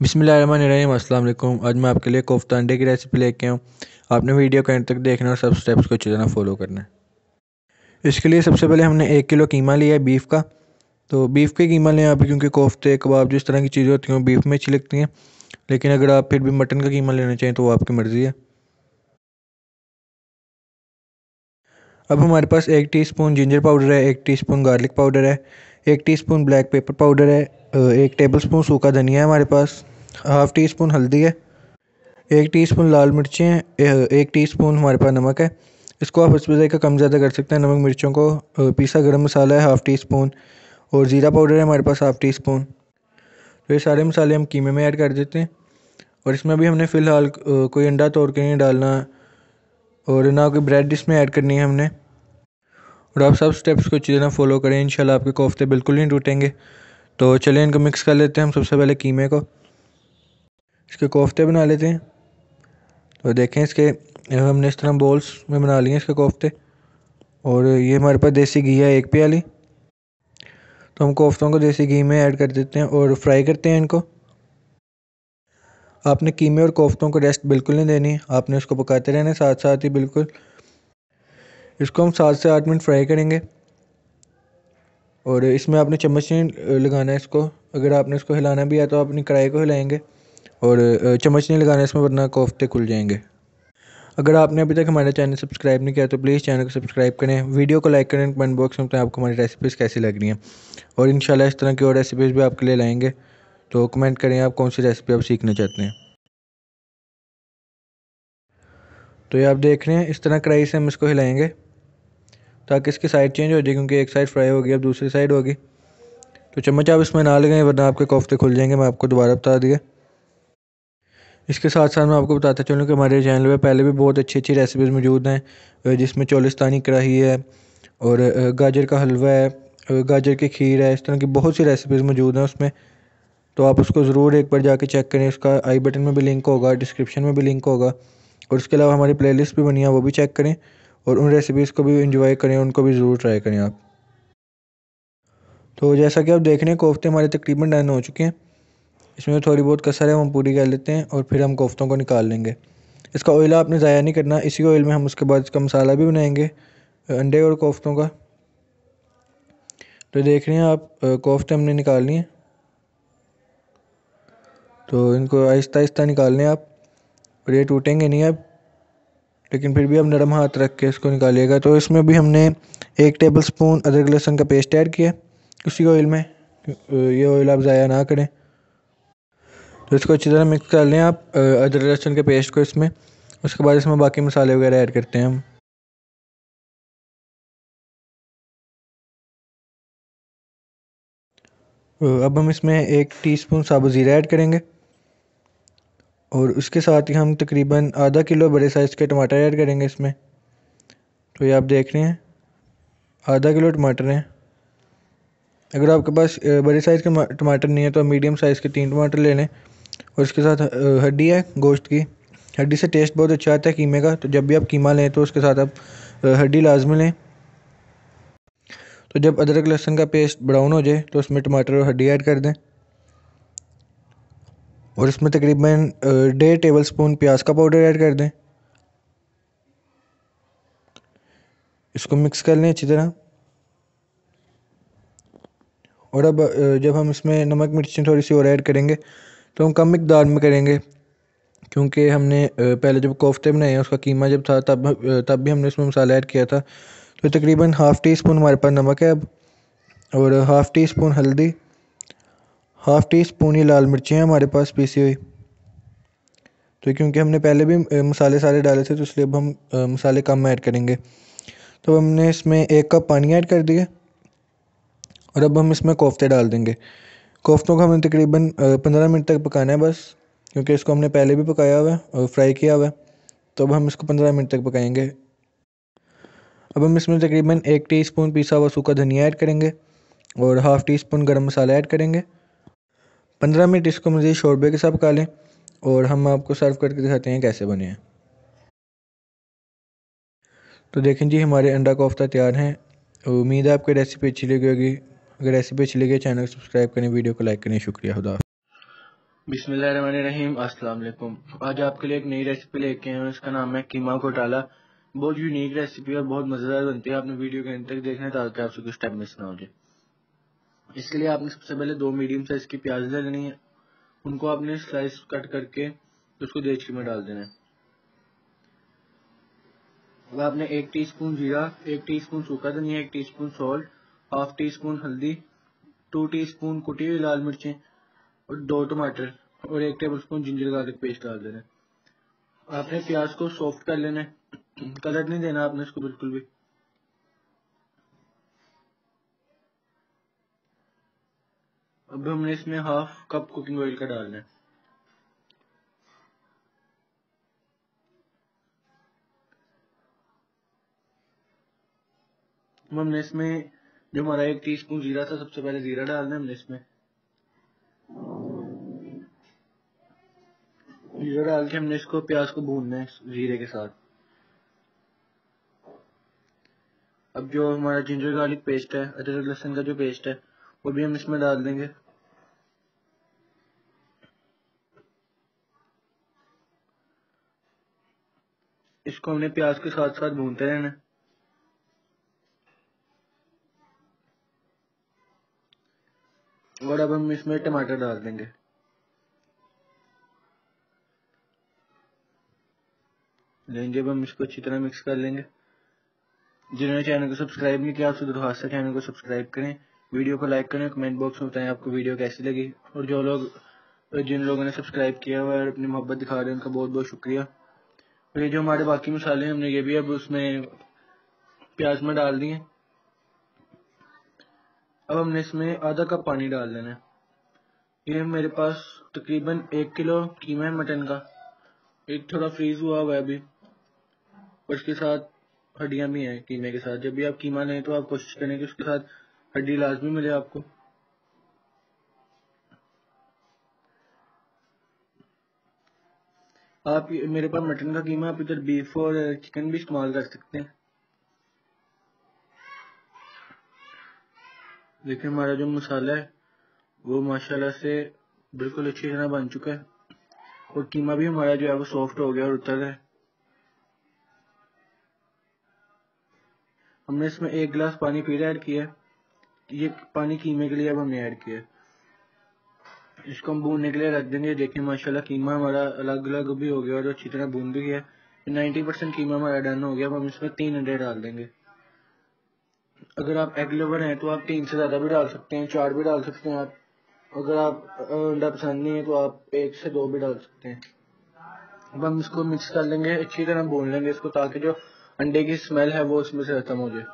अस्सलाम आज मैं आपके लिए कोफ्ता अंडे की रेसिपी लेके आऊँ। आपने वीडियो को एंड तक देखना और सब स्टेप्स को अच्छी तरह फॉलो करना है। इसके लिए सबसे पहले हमने एक किलो कीमा लिया है बीफ का। तो बीफ का कीमा लें आप क्योंकि कोफ्ते, कबाब जिस तरह की चीज़ें होती हैं बीफ में अच्छी लगती हैं। लेकिन अगर आप फिर भी मटन का कीमा लेना चाहें तो वो आपकी मर्ज़ी है। अब हमारे पास एक टीस्पून जिंजर पाउडर है, एक टीस्पून गार्लिक पाउडर है। एक टीस्पून ब्लैक पेपर पाउडर है एक टेबल स्पून सूखा धनिया है हमारे पास हाफ़ टी स्पून हल्दी है, एक टीस्पून लाल मिर्ची हैं एक टीस्पून हमारे पास नमक है। इसको आप इस वजह का कम ज़्यादा कर सकते हैं, नमक मिर्चों को पीसा गरम मसाला है हाफ़ टी स्पून और ज़ीरा पाउडर है हमारे पास हाफ़ टी स्पून तो ये सारे मसाले हम कीमे में ऐड कर देते हैं, और इसमें भी हमने फ़िलहाल कोई अंडा तोड़ के नहीं डालना, और ना कोई ब्रेड इसमें ऐड करनी है हमने। और आप सब स्टेप्स को अच्छी तरह फॉलो करें। इंशाल्लाह आपके कोफ्ते बिल्कुल नहीं टूटेंगे। तो चलिए इनको मिक्स कर लेते हैं हम सबसे पहले कीमे को। इसके कोफ्ते बना लेते हैं। तो देखें इसके, हमने इस तरह बॉल्स में बना लिए इसके कोफ्ते। और ये हमारे पास देसी घी है, एक प्याली। तो हम कोफ्तों को देसी घी में ऐड कर देते हैं और फ्राई करते हैं इनको। आपने कीमे और कोफ्तों को रेस्ट बिल्कुल नहीं देनी। आपने उसको पकाते रहना साथ साथ ही, बिल्कुल। इसको हम सात से आठ मिनट फ्राई करेंगे। और इसमें आपने चम्मच नहीं लगाना है इसको। अगर आपने इसको हिलाना भी है तो आप अपनी कढ़ाई को हिलाएँगे। और चम्मच नहीं लगाना इसमें, वरना कोफ्ते खुल जाएँगे। अगर आपने अभी तक हमारा चैनल सब्सक्राइब नहीं किया तो प्लीज़ चैनल को सब्सक्राइब करें। वीडियो को लाइक करें, कमेंट बॉक्स में तो आपको हमारी रेसिपीज़ कैसी लग रही हैं। और इन इस तरह की और रेसिपीज़ भी आपके लिए लाएँगे। तो कमेंट करें आप कौन सी रेसिपी आप सीखना चाहते हैं। तो ये आप देख रहे हैं, इस तरह कढ़ाई से हम इसको हिलाएँगे। ताकि इसकी साइड चेंज हो जाए, क्योंकि एक साइड फ्राई होगी अब दूसरी साइड होगी। तो चम्मच आप इसमें ना लगाएँ वरना आपके कोफ्ते खुल जाएँगे, मैं आपको दोबारा बता दिया। इसके साथ साथ मैं आपको बताता चलूँ कि हमारे चैनल पे पहले भी बहुत अच्छी अच्छी रेसिपीज़ मौजूद हैं जिसमें चोलिस्तानी कढ़ाई है, और गाजर का हलवा है गाजर की खीर है, इस तरह की बहुत सी रेसिपीज़ मौजूद हैं उसमें। तो आप उसको ज़रूर एक बार जाके चेक करें, उसका आई बटन में भी लिंक होगा डिस्क्रिप्शन में भी लिंक होगा, और उसके अलावा हमारी प्लेलिस्ट भी बनी है, वो भी चेक करें। और उन रेसिपीज़ को भी इंजॉय करें, उनको भी ज़रूर ट्राई करें आप। तो जैसा कि आप देख रहे हैं, कोफ्ते हमारे तकरीबन डन हो चुके हैं। इसमें थोड़ी बहुत कसर है, हम पूरी कर लेते हैं और फिर हम कोफ्तों को निकाल लेंगे। इसका ऑयल आपने ज़ाया नहीं करना, इसी ऑयल में हम उसके बाद इसका मसाला भी बनाएँगे, अंडे और कोफ्तों का। तो देख रहे हैं आप कोफ्ते हमने निकाल लिए। तो इनको आहिस्ता आहिस्ता निकाल लें आप। और ये टूटेंगे नहीं अब। लेकिन फिर भी हम नरम हाथ रख के इसको निकालिएगा। तो इसमें भी हमने एक टेबल स्पून अदरक लहसुन का पेस्ट ऐड किया। उसी ऑयल में, ये ऑयल आप ज़ाया ना करें। तो इसको अच्छी तरह मिक्स कर लें आप अदरक लहसुन के पेस्ट को इसमें। उसके बाद इसमें बाकी मसाले वगैरह ऐड करते हैं हम। अब हम इसमें एक टीस्पून साबुत ज़ीरा ऐड करेंगे। और उसके साथ ही हम तकरीबन आधा किलो बड़े साइज़ के टमाटर ऐड करेंगे इसमें। तो ये आप देख रहे हैं, आधा किलो टमाटर हैं। अगर आपके पास बड़े साइज़ के टमाटर नहीं है तो मीडियम साइज़ के तीन टमाटर ले लें। और उसके साथ हड्डी है, गोश्त की। हड्डी से टेस्ट बहुत अच्छा आता है कीमे का। तो जब भी आप कीमा लें तो उसके साथ आप हड्डी लाजमी लें। तो जब अदरक लहसुन का पेस्ट ब्राउन हो जाए तो उसमें टमाटर और हड्डी ऐड कर दें। और इसमें तकरीबन डेढ़ टेबल स्पून प्याज का पाउडर ऐड कर दें। इसको मिक्स कर लें अच्छी तरह। और अब जब हम इसमें नमक मिर्ची थोड़ी सी और ऐड करेंगे तो हम कम मकदार में करेंगे, क्योंकि हमने पहले जब कोफ्ते बनाए हैं, उसका कीमा जब था, तब तब भी हमने इसमें मसाला ऐड किया था। तो तकरीबन हाफ़ टी स्पून हमारे पास नमक है अब, और हाफ़ टी स्पून हल्दी हाफ़ टी स्पून ही लाल मिर्ची हैं, हमारे पास पीसी हुई। तो क्योंकि हमने पहले भी मसाले सारे डाले थे तो इसलिए अब हम मसाले कम ऐड करेंगे। तो हमने इसमें एक कप पानी ऐड कर दिया, और अब हम इसमें कोफ्ते डाल देंगे। कोफ्तों को हमें तकरीबन पंद्रह मिनट तक पकाना है बस, क्योंकि इसको हमने पहले भी पकाया हुआ है, और फ्राई किया हुआ है। तो अब हम इसको पंद्रह मिनट तक पकाएँगे। अब हम इसमें तकरीबन एक टीस्पून पिसा हुआ सूखा धनिया ऐड करेंगे, और हाफ़ टी स्पून गर्म मसाला ऐड करेंगे। पंद्रह मिनट इसको मज़ीद शोरबे के साथ पका लें और हम आपको सर्व करके दिखाते हैं कैसे बने हैं। तो देखें जी, हमारे अंडा कोफ्ता तैयार हैं। उम्मीद है आपको रेसिपी अच्छी लगी होगी। अगर रेसिपी अच्छी लगी चैनल को सब्सक्राइब करें वीडियो को लाइक करें। शुक्रिया, खुदा बिस्मिल्लाहिर्रहमानिर्रहीम। अस्सलाम आज आपके लिए एक नई रेसिपी लेके आए हैं। इसका नाम है कीमा घोटाला। बहुत यूनिक रेसिपी और बहुत मज़ेदार बनती है। आपने वीडियो के अंत तक देखना ताकि आपसे कुछ स्टेप मिस ना हो जाए। इसके लिए आपने सबसे पहले दो मीडियम साइज़ की प्याज ले लेनी है। उनको आपने स्लाइस कट करके उसको देचकी में डाल देना है। अब आपने एक टीस्पून जीरा, एक टीस्पून सूखा धनिया, एक teaspoon salt half teaspoon हल्दी टू टीस्पून कुटी हुई लाल मिर्चें और दो टमाटर और एक tablespoon ginger garlic paste डाल देना आपने प्याज को सॉफ्ट कर लेना है। कलर नहीं देना आपने इसको बिल्कुल भी। अब हमने इसमें हाफ़ कप कुकिंग ऑयल का डालना है। हमने इसमें जो हमारा एक टीस्पून जीरा था, सबसे पहले जीरा डालना है हमने इसमें। जीरा डाल के हमने इसको प्याज को भूनना है जीरे के साथ। अब जो हमारा जिंजर गार्लिक पेस्ट है, अदरक लहसुन का जो पेस्ट है, वो भी हम इसमें डाल देंगे। इसको हमने प्याज के साथ साथ भूनते रहना और अब हम इसमें टमाटर डाल देंगे। लेंगे अब हम इसको अच्छी तरह मिक्स कर लेंगे। जिन्होंने चैनल को सब्सक्राइब नहीं किया आपसे दरख्वास्त है चैनल को सब्सक्राइब करें। वीडियो को लाइक करें, कमेंट बॉक्स में बताएँ आपको वीडियो कैसी लगी। और जो लोग, जिन लोगों ने सब्सक्राइब किया और अपनी मोहब्बत दिखा रहे हैं, उनका बहुत बहुत शुक्रिया। और ये जो हमारे बाकी मसाले हमने ये भी अब उसमें प्याज में डाल दिए। अब हमने इसमें आधा कप पानी डाल देना है। ये मेरे पास तकरीबन एक किलो कीमा है मटन का। एक थोड़ा फ्रीज हुआ हुआ है अभी। इसके साथ हड्डियाँ भी हैं कीमे के साथ। जब भी आप कीमा लें तो आप कोशिश करें कि उसके साथ हड्डी लाजमी मिले आपको। आप मेरे पास मटन का कीमा, आप इधर बीफ और चिकन भी इस्तेमाल कर सकते हैं। देखिए हमारा जो मसाला है, वो माशाल्लाह से बिल्कुल अच्छी तरह बन चुका है। और कीमा भी हमारा जो है, वो सॉफ्ट हो गया और उतर है। हमने इसमें एक गिलास पानी फिर ऐड किया। ये पानी कीमे के लिए अब हमने ऐड किया इसको हम भूनने के लिए रख देंगे। देखिए, माशाल्लाह, कीमा हमारा अलग अलग भी हो गया और अच्छी तरह भून भी गया। नाइन्टी परसेंट कीमा हमारा डन हो गया। अब हम इसमें तीन अंडे डाल देंगे। अगर आप एग लवर हैं तो आप तीन से ज़्यादा भी डाल सकते हैं, चार भी डाल सकते हैं आप। अगर आप अंडा पसंद नहीं है तो आप एक से दो भी डाल सकते हैं। अब हम इसको मिक्स कर लेंगे, अच्छी तरह भून लेंगे इसको, ताकि जो अंडे की स्मेल है, वो इसमें से खत्म हो जाए।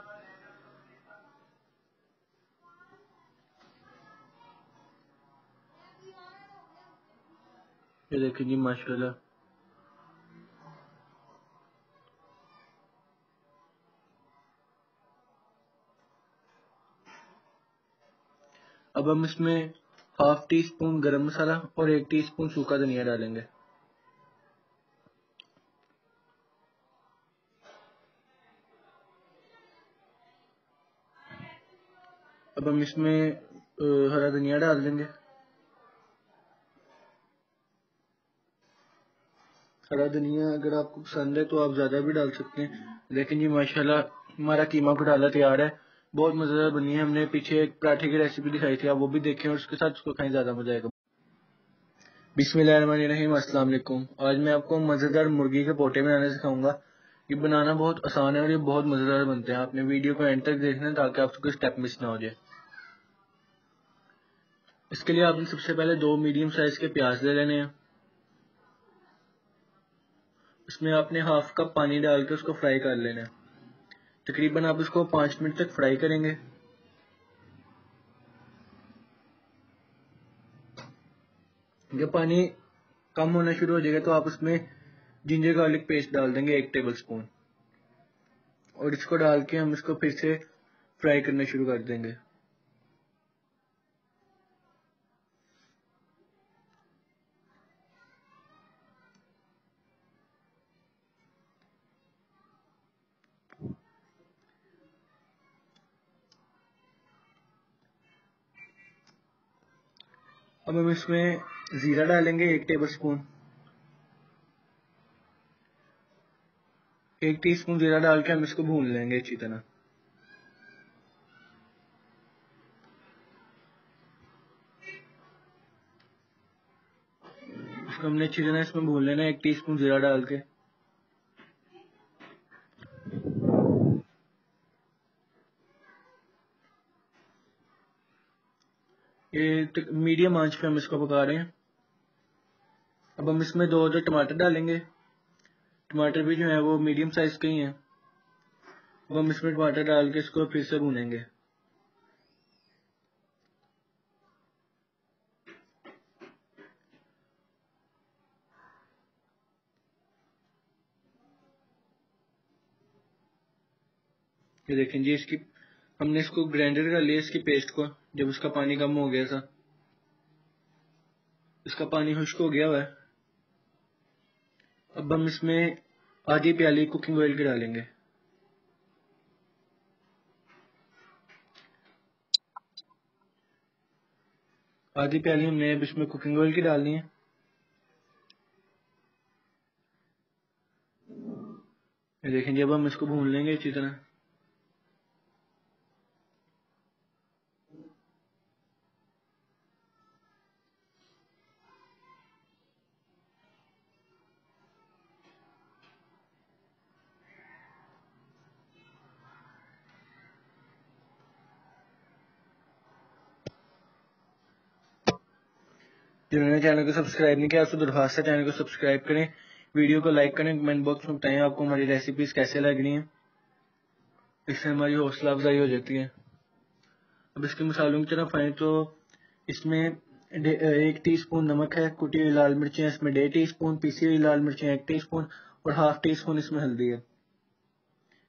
ये देखिए जी माशाल्लाह अब हम इसमें हाफ़ टी स्पून गरम मसाला और एक टी स्पून सूखा धनिया डालेंगे। अब हम इसमें हरा धनिया डाल देंगे। हरा धनिया अगर आपको पसंद है तो आप ज़्यादा भी डाल सकते हैं। लेकिन ये माशाल्लाह, हमारा कीमा घोटाला तैयार है। बहुत मज़ेदार बनी है। हमने पीछे एक पराठे की रेसिपी दिखाई थी। आप वो भी देखें और उसके साथ उसको खाएँ, ज़्यादा मज़ा आएगा। अस्सलाम वालेकुम आज मैं आपको मज़ेदार मुर्गी के पोटे बनाने सिखाऊँगा। ये बनाना बहुत आसान है और ये बहुत मज़ेदार बनते हैं। आपने वीडियो को एंड तक देखना ताकि आपको कोई स्टेप मिस ना हो जाए। इसके लिए आपने सबसे पहले दो मीडियम साइज़ के प्याज ले लेने हैं। इसमें आपने हाफ़ कप पानी डाल के उसको फ्राई कर लेना तकरीबन आप इसको पाँच मिनट तक फ्राई करेंगे। जब पानी कम होना शुरू हो जाएगा तो आप उसमें जिंजर गार्लिक पेस्ट डाल देंगे एक टेबल स्पून और इसको डाल के हम इसको फिर से फ्राई करना शुरू कर देंगे। अब हम इसमें जीरा डालेंगे एक टेबल स्पून एक टीस्पून जीरा डाल के हम इसको भून लेंगे अच्छी तरह। हमने अच्छी तरह इसमें भून लेना एक टीस्पून जीरा डाल के। ये मीडियम आँच पे हम इसको पका रहे हैं। अब हम इसमें दो दो टमाटर डालेंगे। टमाटर भी जो है वो मीडियम साइज़ के ही हैं। अब हम इसमें टमाटर डाल के इसको फिर से भूनेंगे। ये देखें जी, इसकी हमने इसको ग्राइंडर कर लिया, इसकी पेस्ट को। जब उसका पानी कम हो गया था। इसका पानी खुश्क हो गया हुआ है। अब हम इसमें आधी प्याली कुकिंग ऑयल की डालेंगे। आधी प्याली हमने अब इसमें कुकिंग ऑयल की डालनी है। ये देखें, जब हम इसको भून लेंगे अच्छी तरह। जिन्होंने चैनल को सब्सक्राइब नहीं किया, उसको है चैनल को सब्सक्राइब करें। वीडियो को लाइक करें, कमेंट बॉक्स में बताएँ आपको हमारी रेसिपीज़ कैसे लग रही हैं। इससे हमारी हौसला अफजाई हो जाती है। अब इसके मसालों की तरफ़ आए तो इसमें एक टीस्पून नमक है, कुटी हुई लाल मिर्चें इसमें डेढ़ टी स्पून पीसी हुई लाल मिर्चें एक टी स्पून और हाफ़ टी स्पून इसमें हल्दी है।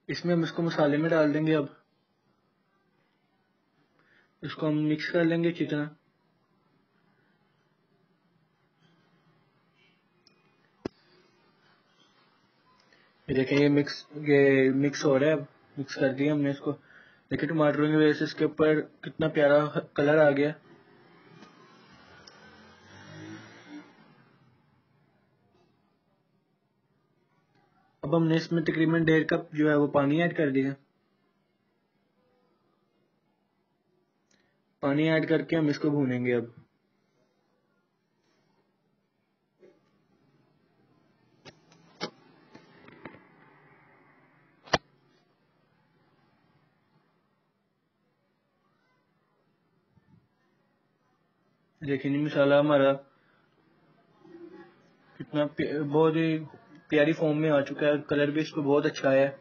इसमें हम इसको मसाले में डाल देंगे अब। इसको हम मिक्स कर लेंगे अच्छी तरह। ये देखें, ये मिक्स ये मिक्स हो रहा है मिक्स कर दिया हमने इसको। देखिए टमाटरों की वजह से इसके ऊपर कितना प्यारा कलर आ गया। अब हमने इसमें तकरीबन डेढ़ कप जो है वो पानी ऐड कर दिया। पानी ऐड करके हम इसको भूनेंगे अब। देखिए मसाला हमारा कितना बहुत ही प्यारी फॉर्म में आ चुका है। कलर भी इसको बहुत अच्छा आया है।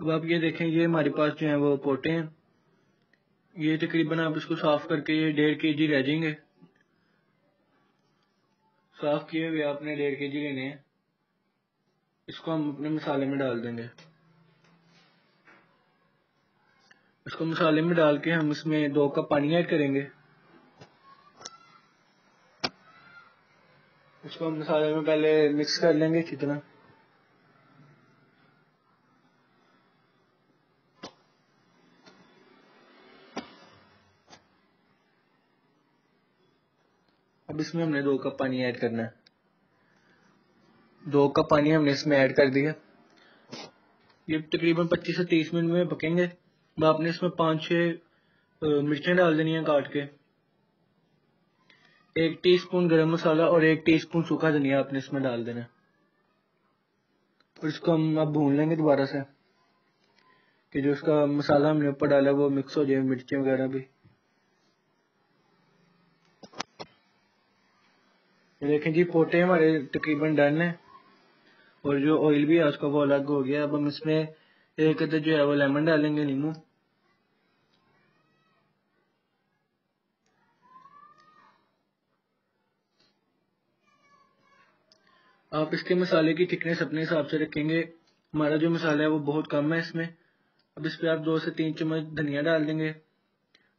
अब आप ये देखें, ये हमारे पास जो है वो पोटे हैं। ये तकरीबन आप इसको साफ़ करके ये डेढ़ के जी रह जाएँगे। साफ़ किए हुए आपने डेढ़ के जी लेने हैं। इसको हम अपने मसाले में डाल देंगे। इसको मसाले में डाल के हम इसमें दो कप पानी ऐड करेंगे। इसको हम मसाले में पहले मिक्स कर लेंगे तरह। अब इसमें हमने दो कप पानी ऐड करना है। दो कप पानी हमने इसमें ऐड कर दिया। ये तकरीबन 25 से 30 मिनट में पकेंगे। अब आपने इसमें पाँच छह मिर्चें डाल देनी है काट के। एक टीस्पून गरम मसाला और एक टीस्पून सूखा धनिया आपने इसमें डाल देना और इसको हम अब भून लेंगे दोबारा से, कि जो इसका मसाला हमने ऊपर डाला वो मिक्स हो जाए, मिर्चें वगैरह भी। देखें जी पोटे हमारे तकरीबन डन है। और जो ऑयल भी है, उसका वो अलग हो गया। अब हम इसमें एक अदर जो है वो लेमन डालेंगे नींबू। आप इसके मसाले की थिकनेस अपने हिसाब से रखेंगे। हमारा जो मसाला है, वो बहुत कम है इसमें। अब इस पर आप दो से तीन चम्मच धनिया डाल देंगे।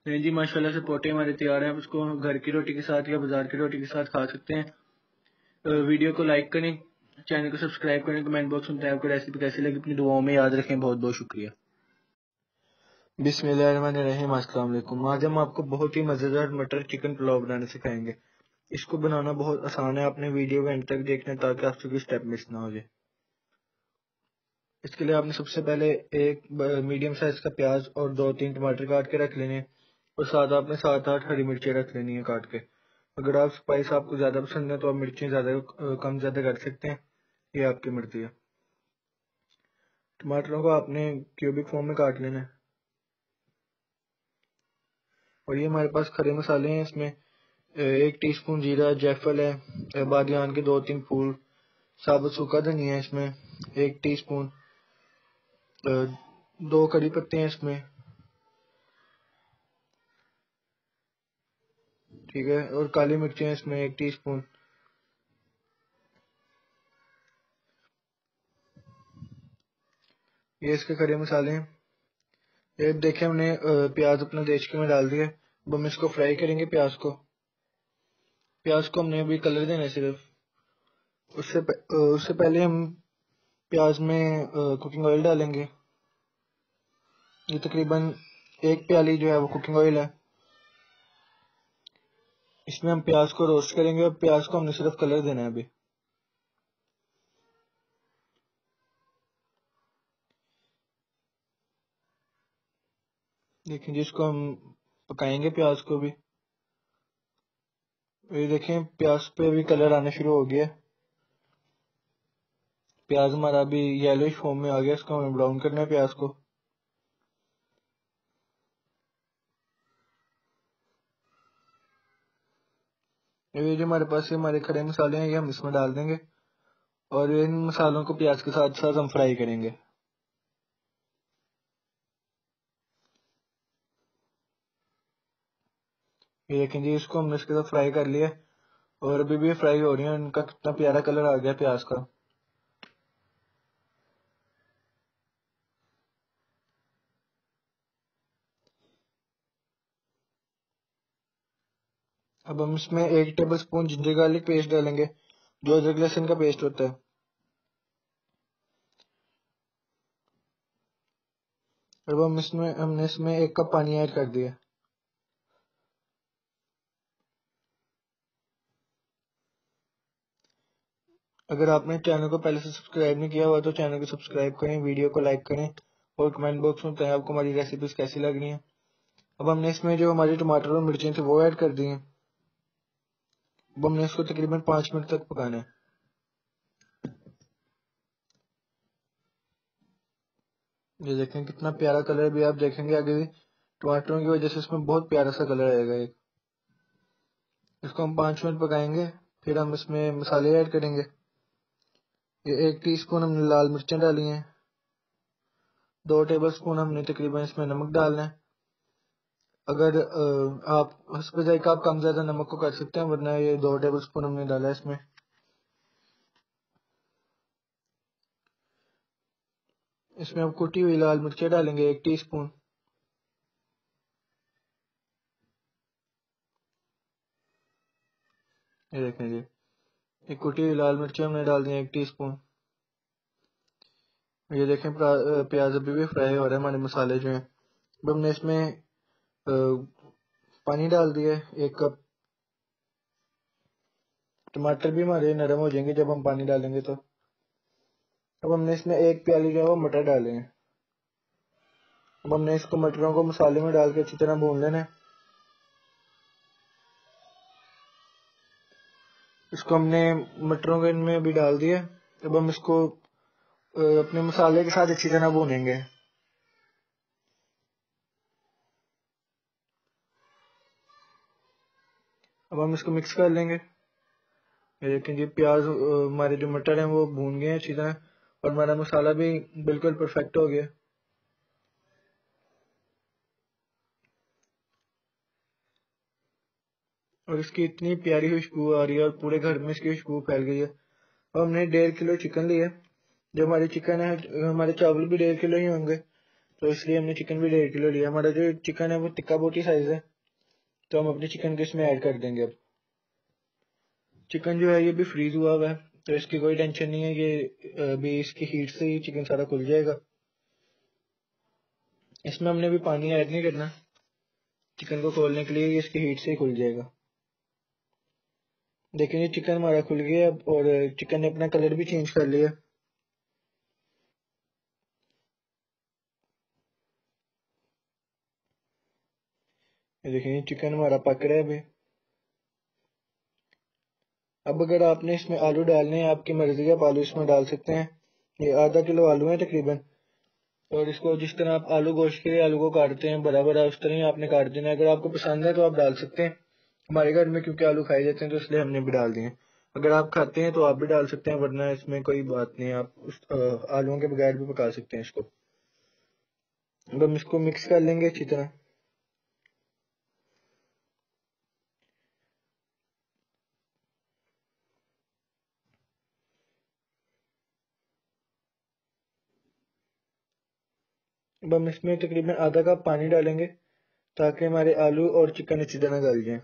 नहीं जी, माशाल्लाह से पोटे हमारे तैयार हैं। आप इसको घर की रोटी के साथ या बाज़ार की रोटी के साथ खा सकते हैं। वीडियो को लाइक करें। चैनल को सब्सक्राइब करें, कमेंट बॉक्स में आपको रेसिपी कैसी लगी, अपनी दुआओं में याद रखें, बहुत बहुत शुक्रिया। अस्सलाम वालेकुम। आज हम आपको बहुत ही मज़ेदार मटर चिकन पुलाव बनाना सिखाएँगे। इसको बनाना बहुत आसान है, आपने वीडियो को एंड तक देखना ताकि आपसे कोई स्टेप मिस ना हो जाए। इसके लिए आपने सबसे पहले एक मीडियम साइज़ का प्याज और दो तीन टमाटर काट के रख लेने और साथ आपने सात आठ हरी मिर्चें रख लेनी है काट के। अगर आप स्पाइस आपको ज़्यादा पसंद है तो आप मिर्ची ज़्यादा कम ज़्यादा कर सकते हैं। ये आपकी मर्ज़ी है। टमाटरों को आपने क्यूबिक फॉर्म में काट लेना है। और ये हमारे पास खड़े मसाले हैं, इसमें एक टीस्पून जीरा जैफल है बादियान के दो तीन फूल, साबुत सूखा धनिया है इसमें, एक टीस्पून दो कड़ी पत्ते हैं इसमें ठीक है? और काली मिर्चें इसमें एक टीस्पून ये इसके खड़े मसाले हैं। ये देखें हमने प्याज अपने देश के में डाल दिया। अब हम इसको फ्राई करेंगे प्याज को। प्याज को हमने अभी कलर देना है सिर्फ़। उससे उससे पहले हम प्याज में कुकिंग ऑयल डालेंगे। ये तकरीबन एक प्याली जो है वो कुकिंग ऑयल है। इसमें हम प्याज को रोस्ट करेंगे और प्याज को हमने सिर्फ़ कलर देना है अभी। देखें जिसको हम पकाएँगे प्याज को भी। ये देखें, प्याज पे भी कलर आना शुरू हो गया प्याज हमारा अभी येलो फॉर्म में आ गया इसको हमें ब्राउन करना है प्याज को। ये जो हमारे पास ये हमारे खड़े मसाले हैं, ये हम इसमें डाल देंगे और इन मसालों को प्याज के साथ साथ हम फ्राई करेंगे। ये देखें जी, इसको हमने इसके साथ फ्राई कर लिया और अभी भी फ्राई हो रही है, इनका कितना प्यारा कलर आ गया प्याज का। अब हम इसमें एक tablespoon ginger garlic paste डालेंगे, जो अदरक लहसुन का पेस्ट होता है। अब हम इसमें, हमने इसमें एक कप पानी ऐड कर दिया। अगर आपने चैनल को पहले से सब्सक्राइब नहीं किया हुआ तो चैनल को सब्सक्राइब करें, वीडियो को लाइक करें, और कमेंट बॉक्स में बताएँ आपको हमारी रेसिपीज़ कैसी लग रही हैं। अब हमने इसमें जो हमारे टमाटर और मिर्चें थे, वो ऐड कर दी हैं। अब हमने इसको तकरीबन पाँच मिनट तक पकाना है। ये देखें कितना प्यारा कलर भी आप देखेंगे आगे भी टमाटरों की वजह से इसमें बहुत प्यारा सा कलर आएगा एक इसको हम पाँच मिनट पकाएँगे, फिर हम इसमें मसाले ऐड करेंगे। ये एक टीस्पून हमने लाल मिर्चें डाली हैं। दो टेबल स्पून हमने तकरीबन इसमें नमक डालना है। अगर आप उस पर जाए आप कम ज़्यादा नमक को कर सकते हैं, वरना ये दो टेबल स्पून हमने डाला है इसमें। इसमें हम कुटी हुई लाल मिर्चें डालेंगे, एक टीस्पून ये देखें जी एक कुटी हुई लाल मिर्ची हमने डाल दी एक टीस्पून ये देखें प्याज अभी भी फ्राई हो रहे हैं, हमारे मसाले जो हैं। अब हमने इसमें पानी डाल दिए एक कप। टमाटर भी हमारे नरम हो जाएँगे जब हम पानी डालेंगे तो। अब हमने इसमें एक प्याली जो है वो मटर डाले हैं। अब हमने इसको मटरों को मसाले में डाल के अच्छी तरह भून लेना है। इसको हमने मटरों के इनमें भी डाल दिया अब हम इसको अपने मसाले के साथ अच्छी तरह भूनेंगे। अब हम इसको मिक्स कर लेंगे। ये देखें जी प्याज हमारे जो मटर हैं वो भून गए हैं तरह, और हमारा मसाला भी बिल्कुल परफेक्ट हो गया। और इसकी इतनी प्यारी खुशबू आ रही है, और पूरे घर में इसकी खुशबू फैल गई है। और हमने डेढ़ किलो चिकन लिया जो हमारी चिकन है, हमारे चावल भी डेढ़ किलो ही होंगे तो इसलिए हमने चिकन भी डेढ़ किलो लिया हमारा जो चिकन है, वो टिक्का बोटी साइज़ है। तो हम अपने चिकन को इसमें ऐड कर देंगे अब। चिकन जो है, ये भी फ्रीज हुआ हुआ है तो इसकी कोई टेंशन नहीं है, ये अभी इसकी हीट से ही चिकन सारा खुल जाएगा। इसमें हमने भी पानी ऐड नहीं करना। चिकन को खोलने के लिए इसकी हीट से ही खुल जाएगा। देखिए, ये चिकन हमारा खुल गया अब, और चिकन ने अपना कलर भी चेंज कर लिया। ये देखिए चिकन हमारा पक रहा है अभी। अब अगर आपने इसमें आलू डालने हैं, आपकी मर्ज़ी आप आलू इसमें डाल सकते हैं। ये आधा किलो आलू है तकरीबन। और इसको जिस तरह आप आलू गोश्त के लिए आलू को काटते हैं बड़ा बड़ा उस तरह ही आपने काट देना है। अगर आपको पसंद है तो आप डाल सकते हैं। हमारे घर में क्योंकि आलू खाए जाते हैं तो इसलिए हमने भी डाल दिए अगर आप खाते हैं तो आप भी डाल सकते हैं, वरना इसमें कोई बात नहीं, आप उस आलुओं के बगैर भी पका सकते हैं इसको। अब हम इसको मिक्स कर लेंगे अच्छी तरह। हम इसमें तकरीबन आधा कप पानी डालेंगे ताकि हमारे आलू और चिकन अच्छी तरह गल जाए।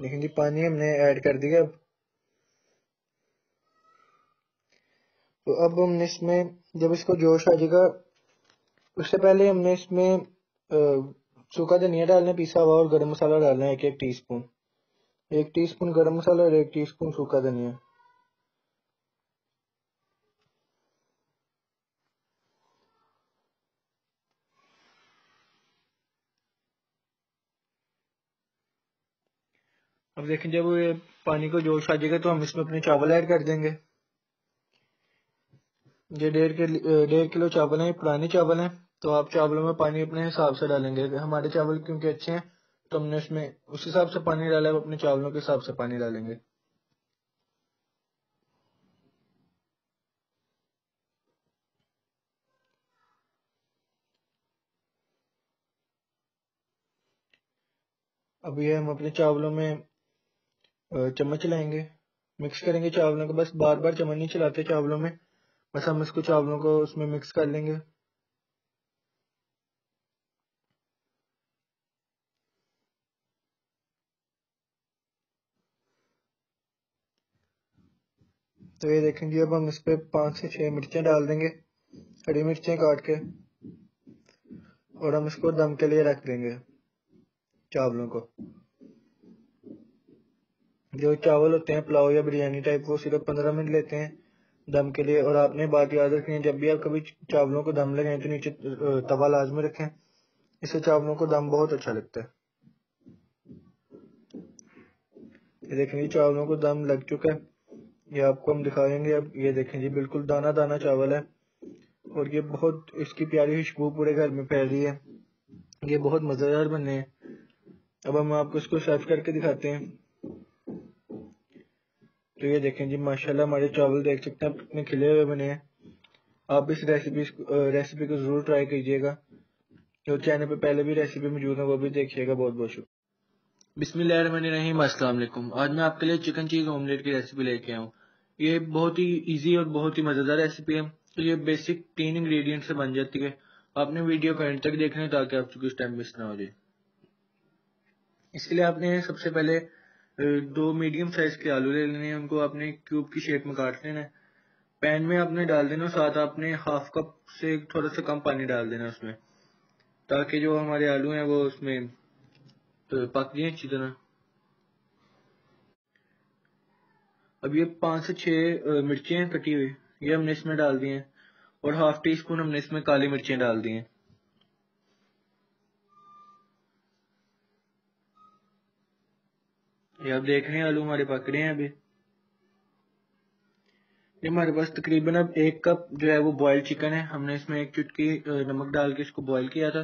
लेकिन जी पानी हमने ऐड कर दिया। अब अब हमने इसमें, जब इसको जोश आ जाएगा, उससे पहले हमने इसमें सूखा धनिया डालना है पीसा हुआ और गरम मसाला डालना है एक एक टीस्पून एक टीस्पून गरम मसाला और एक टीस्पून सूखा धनिया। अब देखें, जब पानी को जोश आ जाएगा तो हम इसमें अपने चावल ऐड कर देंगे। ये डेढ़ डेढ़ किलो चावल हैं पुराने चावल हैं तो आप चावलों में पानी अपने हिसाब से डालेंगे। हमारे चावल क्योंकि अच्छे हैं तो हमने इसमें उस हिसाब से पानी डाला है अपने चावलों के हिसाब से पानी डालेंगे। अब ये हम अपने चावलों में चम्मच चलाएँगे मिक्स करेंगे चावलों को, बस बार बार चम्मच नहीं चलाते चावलों में। बस हम इसको चावलों को उसमें मिक्स कर लेंगे। तो ये देखेंगे, अब हम इस पर पाँच से छह मिर्चें डाल देंगे, हरी मिर्चें काट के, और हम इसको दम के लिए रख देंगे चावलों को। जो चावल होते हैं, पुलाव या बिरयानी टाइप वो सिर्फ़ पंद्रह मिनट लेते हैं। दम के लिए। और आपने बात याद रखनी है, जब भी आप कभी चावलों को दम लगाएँ तो नीचे तवा लाजमी रखें। इससे चावलों को दम बहुत अच्छा लगता है। ये देखें जी, चावलों को दम लग चुका है। ये आपको हम दिखाएँगे। अब ये देखें जी, बिल्कुल दाना दाना चावल है। और ये बहुत, इसकी प्यारी खुशबू पूरे घर में फैल रही है। ये बहुत मज़ेदार बने हैं। अब हम आपको इसको सर्व करके दिखाते हैं। तो ये देखें जी, माशाल्लाह हमारे चावल देख सकते हैं कितने खिले हुए बने हैं। आप इस रेसिपी रेसिपी को ज़रूर ट्राई कीजिएगा। जो चैनल पे पहले भी रेसिपी मौजूद है, वो भी देखिएगा बहुत बहुत शुक्रिया। अस्सलाम वालेकुम आज मैं आपके लिए चिकन चीज़ ऑमलेट की रेसिपी लेके आऊँ ये बहुत ही ईजी और बहुत ही मज़ेदार रेसिपी है। तो ये बेसिक तीन इंग्रेडिएंट से बन जाती है। आपने वीडियो को एंड तक देखना है, ताकि आपको किस टाइम मिस ना हो जाए। इसके लिए आपने सबसे पहले दो मीडियम साइज़ के आलू ले लेने हैं। उनको आपने क्यूब की शेप में काट लेना है। पैन में आपने डाल देना, साथ आपने हाफ़ कप से थोड़ा सा कम पानी डाल देना उसमें। ताकि जो हमारे आलू हैं, वो उसमें तो पक जाए अच्छी तरह। अब ये पाँच से छह मिर्चें हैं कटी हुई। ये हमने इसमें डाल दी हैं। और हाफ़ टी स्पून हमने इसमें काली मिर्चें डाल दी हैं। ये आप देख रहे हैं आलू हमारे पक रहे हैं अभी। ये हमारे पास तकरीबन अब एक कप जो है वो बॉयल चिकन है। हमने इसमें एक चुटकी नमक डाल के इसको बॉयल किया था।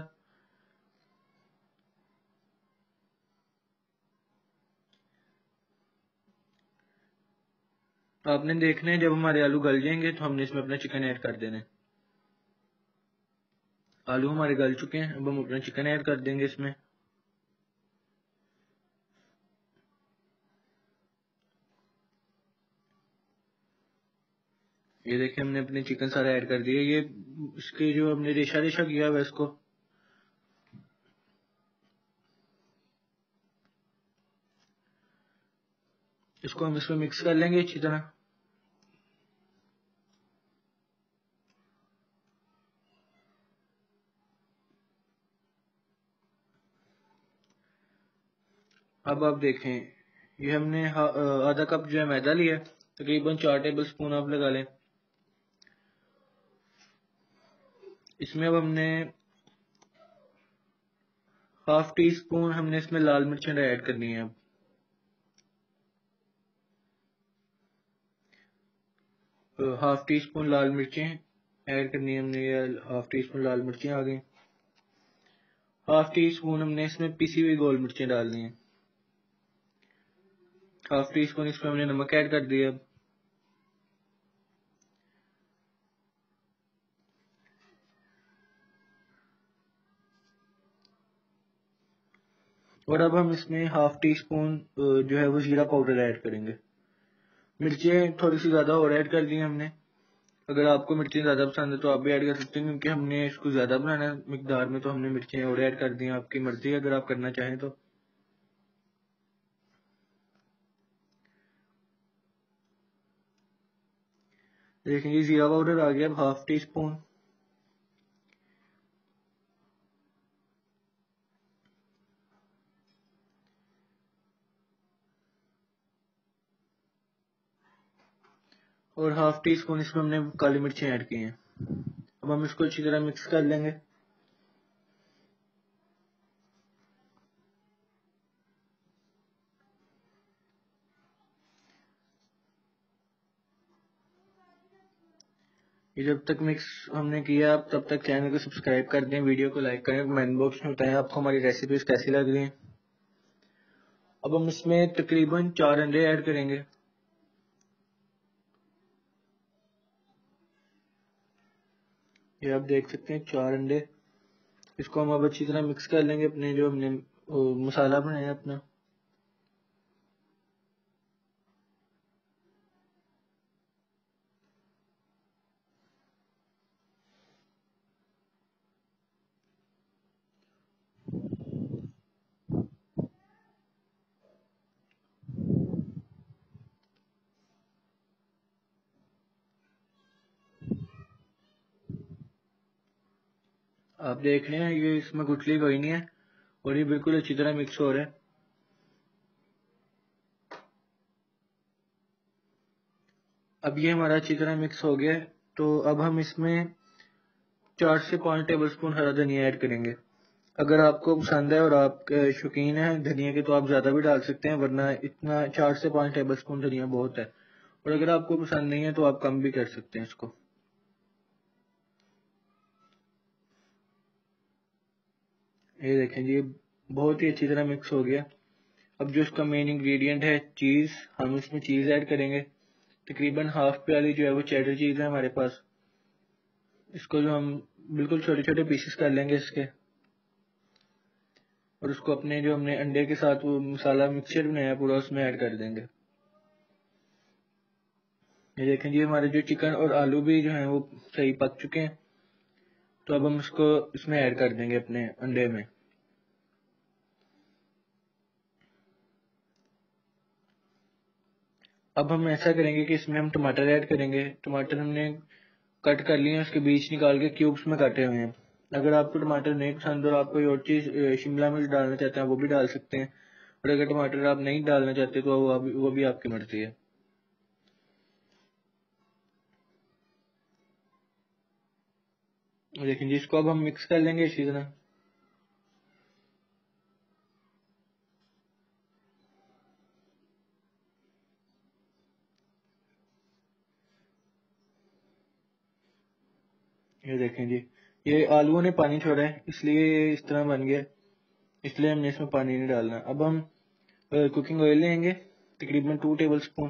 आपने देखना है जब हमारे आलू गल जाएँगे तो हमने इसमें अपना चिकन ऐड कर देना है। आलू हमारे गल चुके हैं, अब हम अपना चिकन ऐड कर देंगे इसमें। ये देखिए, हमने अपने चिकन सारे ऐड कर दिया ये इसके जो हमने रेशा रेशा किया हुआ इसको। इसको हम इसमें मिक्स कर लेंगे अच्छी तरह। अब आप देखें, ये हमने आधा कप जो है मैदा लिया तकरीबन चार टेबल स्पून आप लगा लें। इसमें अब हमने हाफ़ टी स्पून हमने इसमें लाल मिर्चें ऐड करनी है अब। हाफ़ टी स्पून लाल मिर्चें ऐड करनी है हमने, ये हाफ़ टी स्पून लाल मिर्चें आ गई। हाफ़ टी स्पून हमने इसमें पिसी हुई गोल मिर्चें डालनी है। हाफ़ टी स्पून इसमें हमने नमक ऐड कर दिया और अब हम इसमें हाफ़ टी स्पून जो है वो जीरा पाउडर ऐड करेंगे। मिर्चें थोड़ी सी ज़्यादा और ऐड कर दी हमने। अगर आपको मिर्चें ज़्यादा पसंद है तो आप भी ऐड कर सकते हैं, क्योंकि हमने इसको ज़्यादा बनाना है। मिकदार में तो हमने मिर्चें और ऐड कर दी हैं, आपकी मर्ज़ी अगर आप करना चाहें तो। देखेंगे, जीरा पाउडर आ गया हाफ़ टी स्पून और हाफ़ टी स्पून इसमें हमने काली मिर्चें ऐड की हैं। अब हम इसको अच्छी तरह मिक्स कर लेंगे। ये जब तक मिक्स हमने किया आप तब तक चैनल को सब्सक्राइब कर दें वीडियो को लाइक करें कमेंट बॉक्स में बताएँ आपको हमारी रेसिपीज़ कैसी लग रही हैं। अब हम इसमें तकरीबन चार अंडे ऐड करेंगे। ये आप देख सकते हैं, चार अंडे। इसको हम अब अच्छी तरह मिक्स कर लेंगे अपने जो हमने मसाला बनाया अपना। देख रहे हैं, ये इसमें गुठली कोई नहीं है और ये बिल्कुल अच्छी तरह मिक्स हो रहा है। अब ये हमारा अच्छी तरह मिक्स हो गया तो अब हम इसमें चार से पाँच टेबल स्पून हरा धनिया ऐड करेंगे। अगर आपको पसंद है और आप शौकीन है धनिया के तो आप ज़्यादा भी डाल सकते हैं, वरना इतना चार से पाँच टेबल स्पून धनिया बहुत है। और अगर आपको पसंद नहीं है तो आप कम भी कर सकते हैं इसको। ये देखें जी बहुत ही अच्छी तरह मिक्स हो गया। अब जो इसका मेन इंग्रेडिएंट है चीज़ हम इसमें चीज़ ऐड करेंगे। तकरीबन हाफ़ प्याली जो है, वो चेडर चीज़ है हमारे पास। इसको जो हम बिल्कुल छोटे छोटे पीसेस कर लेंगे इसके। और उसको अपने जो हमने अंडे के साथ वो मसाला मिक्सचर बनाया, पूरा उसमें ऐड कर देंगे। ये देखें जी, हमारे जो चिकन और आलू भी जो है, वो सही पक चुके हैं। तो अब हम इसको इसमें ऐड कर देंगे अपने अंडे में। अब हम ऐसा करेंगे कि इसमें हम टमाटर ऐड करेंगे। टमाटर हमने कट कर लिए उसके बीच निकाल के क्यूब्स में काटे हुए हैं। अगर आपको टमाटर नहीं पसंद और आप कोई और चीज़ शिमला मिर्च डालना चाहते हैं वो भी डाल सकते हैं। और अगर टमाटर आप नहीं डालना चाहते तो वो, वो भी आपकी मर्ज़ी है। लेकिन जिसको अब हम मिक्स कर लेंगे इसी तरह। ये देखें जी, ये आलूओं ने पानी छोड़ा है, इसलिए ये इस तरह बन गया। इसलिए हमने इसमें पानी नहीं डालना। अब हम कुकिंग ऑयल लेंगे, तकरीबन टू टेबल स्पून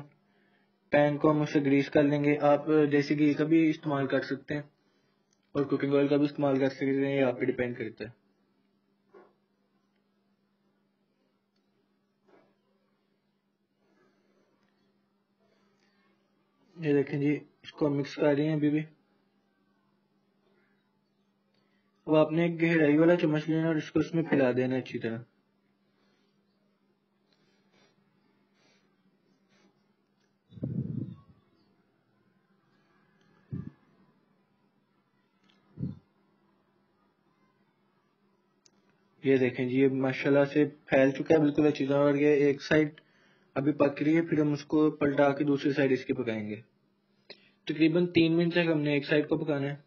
पैन को हम उसे ग्रीस कर लेंगे। आप देसी घी का भी इस्तेमाल कर सकते हैं। और कुकिंग ऑयल का भी इस्तेमाल कर सकते हैं, ये आप पे डिपेंड करता है। ये देखें जी, इसको मिक्स कर रहे हैं अभी भी। अब आपने एक गहराई वाला चम्मच लेना और इसको इसमें फैला देना अच्छी तरह। ये देखें जी, ये माशाल्लाह से फैल चुका है, बिल्कुल अच्छी तरह, और ये एक साइड अभी पक रही है, फिर हम उसको पलटा के दूसरी साइड इसकी पकाएँगे। तकरीबन तीन मिनट तक हमने एक साइड को पकाना है।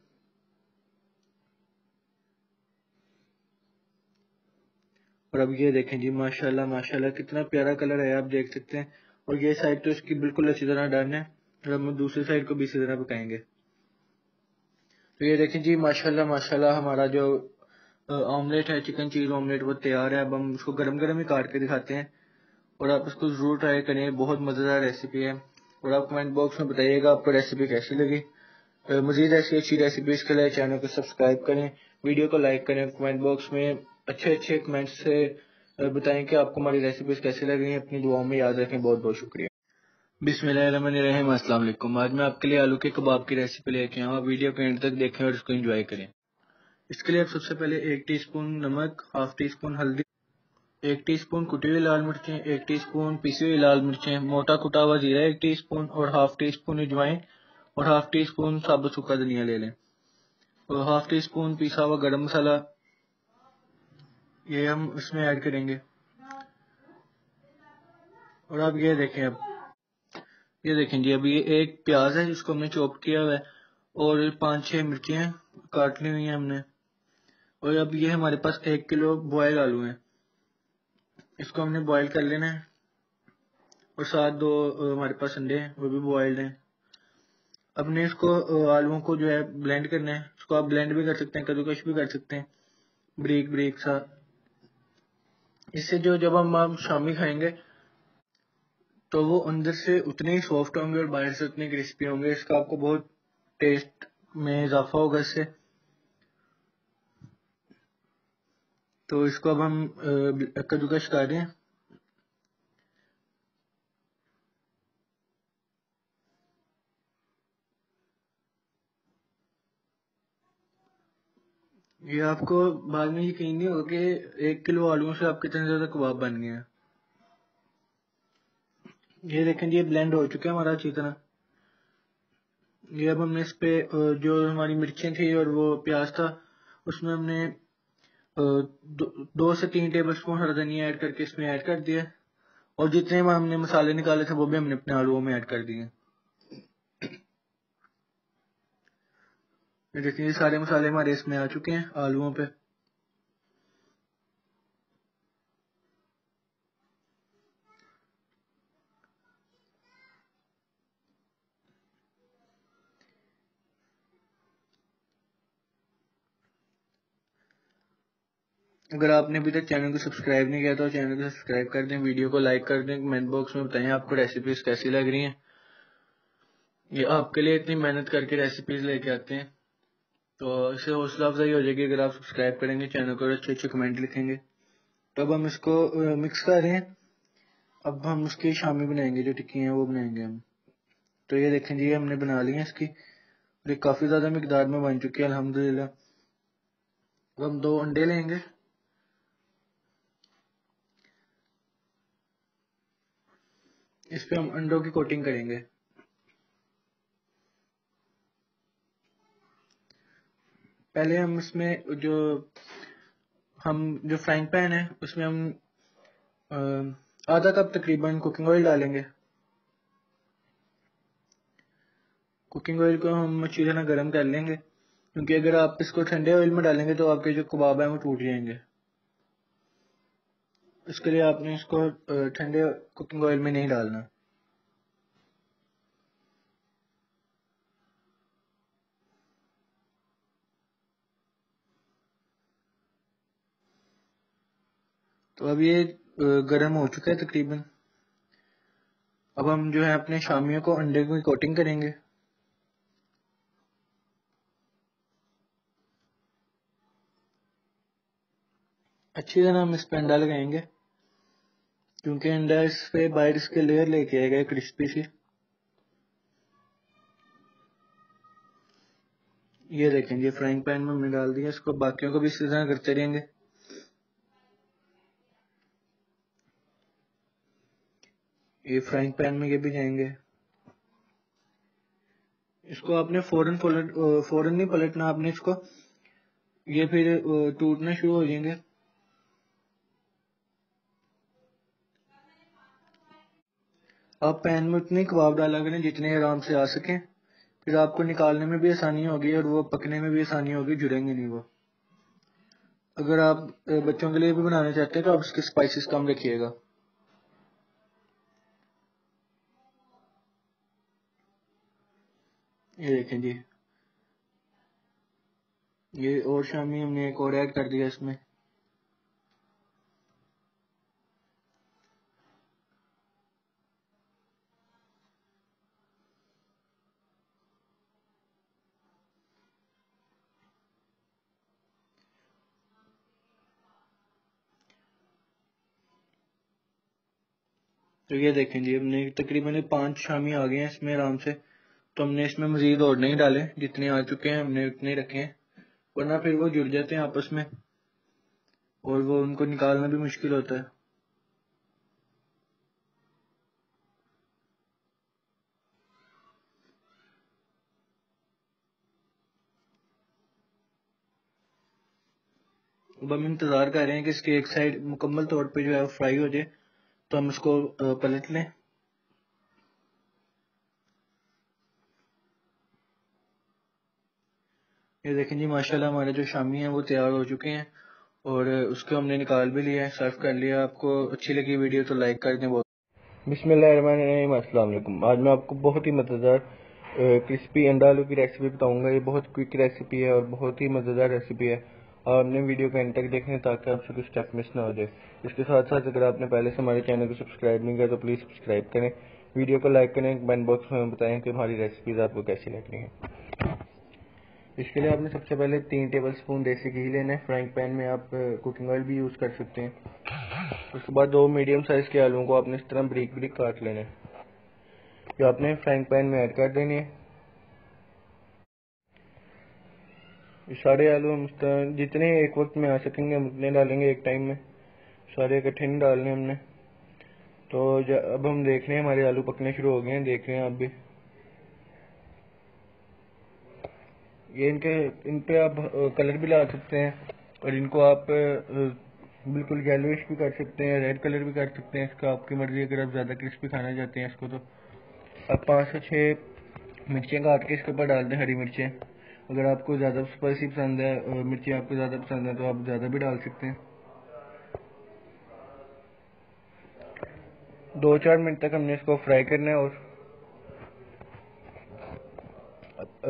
और अब ये देखें जी, माशाल्लाह माशाल्लाह, कितना प्यारा कलर है, आप देख सकते हैं। और ये साइड तो इसकी बिल्कुल अच्छी तरह डन है, और हम दूसरी साइड को भी इसी तरह पकाएँगे। तो ये देखें जी, माशाल्लाह माशाल्लाह, हमारा जो ऑमलेट है चिकन चीज़ ऑमलेट वो तैयार है। अब हम उसको गरम गरम ही काट के दिखाते हैं। और आप इसको ज़रूर ट्राई करें, बहुत मज़ेदार रेसिपी है। और आप कमेंट बॉक्स में बताइएगा आपको रेसिपी कैसी लगी। मजीद ऐसी अच्छी रेसिपीज़ के लिए चैनल को सब्सक्राइब करें वीडियो को लाइक करें कमेंट बॉक्स में अच्छे अच्छे कमेंट से बताएँ कि आपको हमारी रेसिपीज़ कैसी लग रही अपनी दुआओं में याद रखें। बहुत बहुत शुक्रिया। अस्सलाम वालेकुम आज मैं आपके लिए आलू के कबाब की रेसिपी लेके आऊँ वीडियो को एंड तक देखें और इसको एंजॉय करें। इसके लिए आप सबसे पहले एक टीस्पून नमक, हाफ़ टी स्पून हल्दी, एक टीस्पून कुटी हुई लाल मिर्चें, एक टीस्पून पीसी हुई लाल मिर्चें, मोटा कुटा हुआ जीरा एक टीस्पून और हाफ़ टी स्पून अजवाइन और हाफ़ टी स्पून साबुत सूखा धनिया ले लें। और हाफ़ टी स्पून पीसा हुआ गरम मसाला, ये हम इसमें ऐड करेंगे। और अब ये देखें अब। ये देखें जी अभी ये एक प्याज है जिसको हमने चॉप किया हुआ है और पाँच छह मिर्चियाँ काट ली हुई हैं हमने। और अब ये हमारे पास एक किलो बॉयल आलू है। इसको हमने बॉयल कर लेना है। और साथ दो हमारे पास अंडे हैं, वो भी बॉयल्ड हैं। अपने इसको आलुओं को जो है ब्लेंड करना है। इसको आप ब्लेंड भी कर सकते हैं, कद्दूकश भी कर सकते हैं। ब्रेक ब्रेक सा। इससे जो, जब हम हम शामी खाएँगे तो वो अंदर से उतने ही सॉफ्ट होंगे और बाहर से उतने क्रिस्पी होंगे। इसका आपको बहुत टेस्ट में इजाफा होगा इससे। तो इसको अब हम कद्दूकश कर रहे हैं ये आपको बाद में यकीन नहीं होगा कि एक किलो आलुओं से आप कितने ज़्यादा कबाब बन गए हैं। ये देखें जी, ये ब्लेंड हो चुका है हमारा अच्छी तरह। ये अब हमने इस पे जो हमारी मिर्चें थी और वो प्याज था, उसमें हमने दो, से तीन टेबल स्पून हरा धनिया ऐड करके इसमें ऐड कर दिया। और जितने हमने मसाले निकाले थे वो भी हमने अपने आलुओं में ऐड कर दिए। देखिए सारे मसाले हमारे इसमें आ चुके हैं आलुओं पे। अगर आपने अभी तक चैनल को सब्सक्राइब नहीं किया तो चैनल को सब्सक्राइब कर दें, वीडियो को लाइक कर दें, कमेंट बॉक्स में बताएँ आपको रेसिपीज़ कैसी लग रही हैं। ये आपके लिए इतनी मेहनत करके रेसिपीज़ लेके आते हैं। तो इससे हौसला अफजाई हो जाएगी अगर आप सब्सक्राइब करेंगे, चैनल को अच्छे अच्छे कमेंट लिखेंगे। तो अब हम इसको मिक्स कर रहे हैं। अब हम उसकी शामी बनाएँगे, जो टिक्की हैं, वो बनाएँगे हम। तो ये देखें जी, हमने बना ली है इसकी। ये काफ़ी ज़्यादा मकदार में बन चुकी है अलहमदिल्ला हम दो अंडे लेंगे। इस पे हम अंडों की कोटिंग करेंगे। पहले हम इसमें जो, हम जो फ्राइंग पैन है, उसमें हम आधा कप तकरीबन कुकिंग ऑयल डालेंगे। कुकिंग ऑयल को हम अच्छी तरह गर्म कर लेंगे, क्योंकि अगर आप इसको ठंडे ऑयल में डालेंगे तो आपके जो कबाब है वो टूट जाएँगे। इसके लिए आपने इसको ठंडे कुकिंग ऑयल में नहीं डालना। तो अब ये गर्म हो चुका है तकरीबन। अब हम जो है अपने शामियों को अंडे की कोटिंग करेंगे। अच्छी तरह हम इस पर अंडा लगाएँगे। क्योंकि अंडा इस पे बाहर इसके लेयर लेके आएगा क्रिस्पी सी। ये देखें जी फ्राइंग पैन में हमने डाल दिया इसको बाकियों को भी इसी तरह करते रहेंगे। ये फ्राइंग पैन में ये भी जाएँगे। इसको आपने फ़ौरन पलट फ़ौरन नहीं पलटना, आपने इसको, ये फिर टूटना शुरू हो जाएँगे। आप पैन में उतने कबाब डाला करें जितने आराम से आ सकें। फिर आपको निकालने में भी आसानी होगी और वो पकने में भी आसानी होगी, जुड़ेंगे नहीं वो। अगर आप बच्चों के लिए भी बनाना चाहते हैं तो आप उसके स्पाइसेस कम रखिएगा। ये देखें जी। ये और शामी हमने एक और ऐड कर दिया इसमें। तो ये देखें जी, हमने तकरीबन पाँच शामी आ गए हैं इसमें आराम से। तो हमने इसमें मजीद और नहीं डाले, जितने आ चुके हैं, हमने उतने रखे हैं। वरना फिर वो जुड़ जाते हैं आपस में, और वो उनको निकालना भी मुश्किल होता है। अब हम इंतज़ार कर रहे हैं कि इसकी एक साइड मुकम्मल तौर पे जो है फ्राई हो जाए। तो हम इसको पलट लें। ये देखें जी, माशाल्लाह हमारे जो शामी हैं, वो तैयार हो चुके हैं और उसको हमने निकाल भी लिया है, सर्व कर लिया आपको अच्छी लगी वीडियो तो लाइक कर दें, बहुत वालेकुम। आज मैं आपको बहुत ही मज़ेदार क्रिस्पी अंडा आलू की रेसिपी बताऊँगा। ये बहुत क्विक रेसिपी है और बहुत ही मज़ेदार रेसिपी है। और हमने वीडियो को एंड तक देखें ताकि आपसे कुछ स्टेप मिस ना हो जाए। इसके साथ साथ अगर आपने पहले से हमारे चैनल को सब्सक्राइब नहीं किया तो प्लीज़ सब्सक्राइब करें। वीडियो को लाइक करें कमेंट बॉक्स में बताएँ कि हमारी रेसिपीज़ आपको कैसी लग रही हैं। इसके लिए आपने सबसे पहले तीन टेबल स्पून देसी घी लेना है। फ्राइंग पैन में आप कुकिंग ऑयल भी यूज़ कर सकते हैं। उसके बाद दो मीडियम साइज़ के आलूओं को आपने इस तरह ब्रिक ब्रिक काट लेना है। जो आपने फ्राइंग पैन में ऐड कर देने हैं। सारे आलू हम जितने एक वक्त में आ सकेंगे हम उतने डालेंगे एक टाइम में। सारे इकट्ठे नहीं डालने हमने। तो अब हम देख रहे हैं, हमारे आलू पकने शुरू हो गए हैं, देख रहे हैं आप भी। ये इनके, इन पे आप कलर भी ला सकते हैं, और इनको आप बिल्कुल येलोइश भी कर सकते हैं रेड कलर भी कर सकते हैं, इसका आपकी मर्ज़ी, अगर आप ज़्यादा क्रिस्पी खाना चाहते हैं इसको तो। आप पाँच से छः मिर्चें काट के इसके ऊपर डाल दें, हरी मिर्चें। अगर आपको ज़्यादा स्पाइसी पसंद है मिर्ची आपको ज़्यादा पसंद है तो आप ज़्यादा भी डाल सकते हैं। दो चार मिनट तक हमने इसको फ्राई करना है और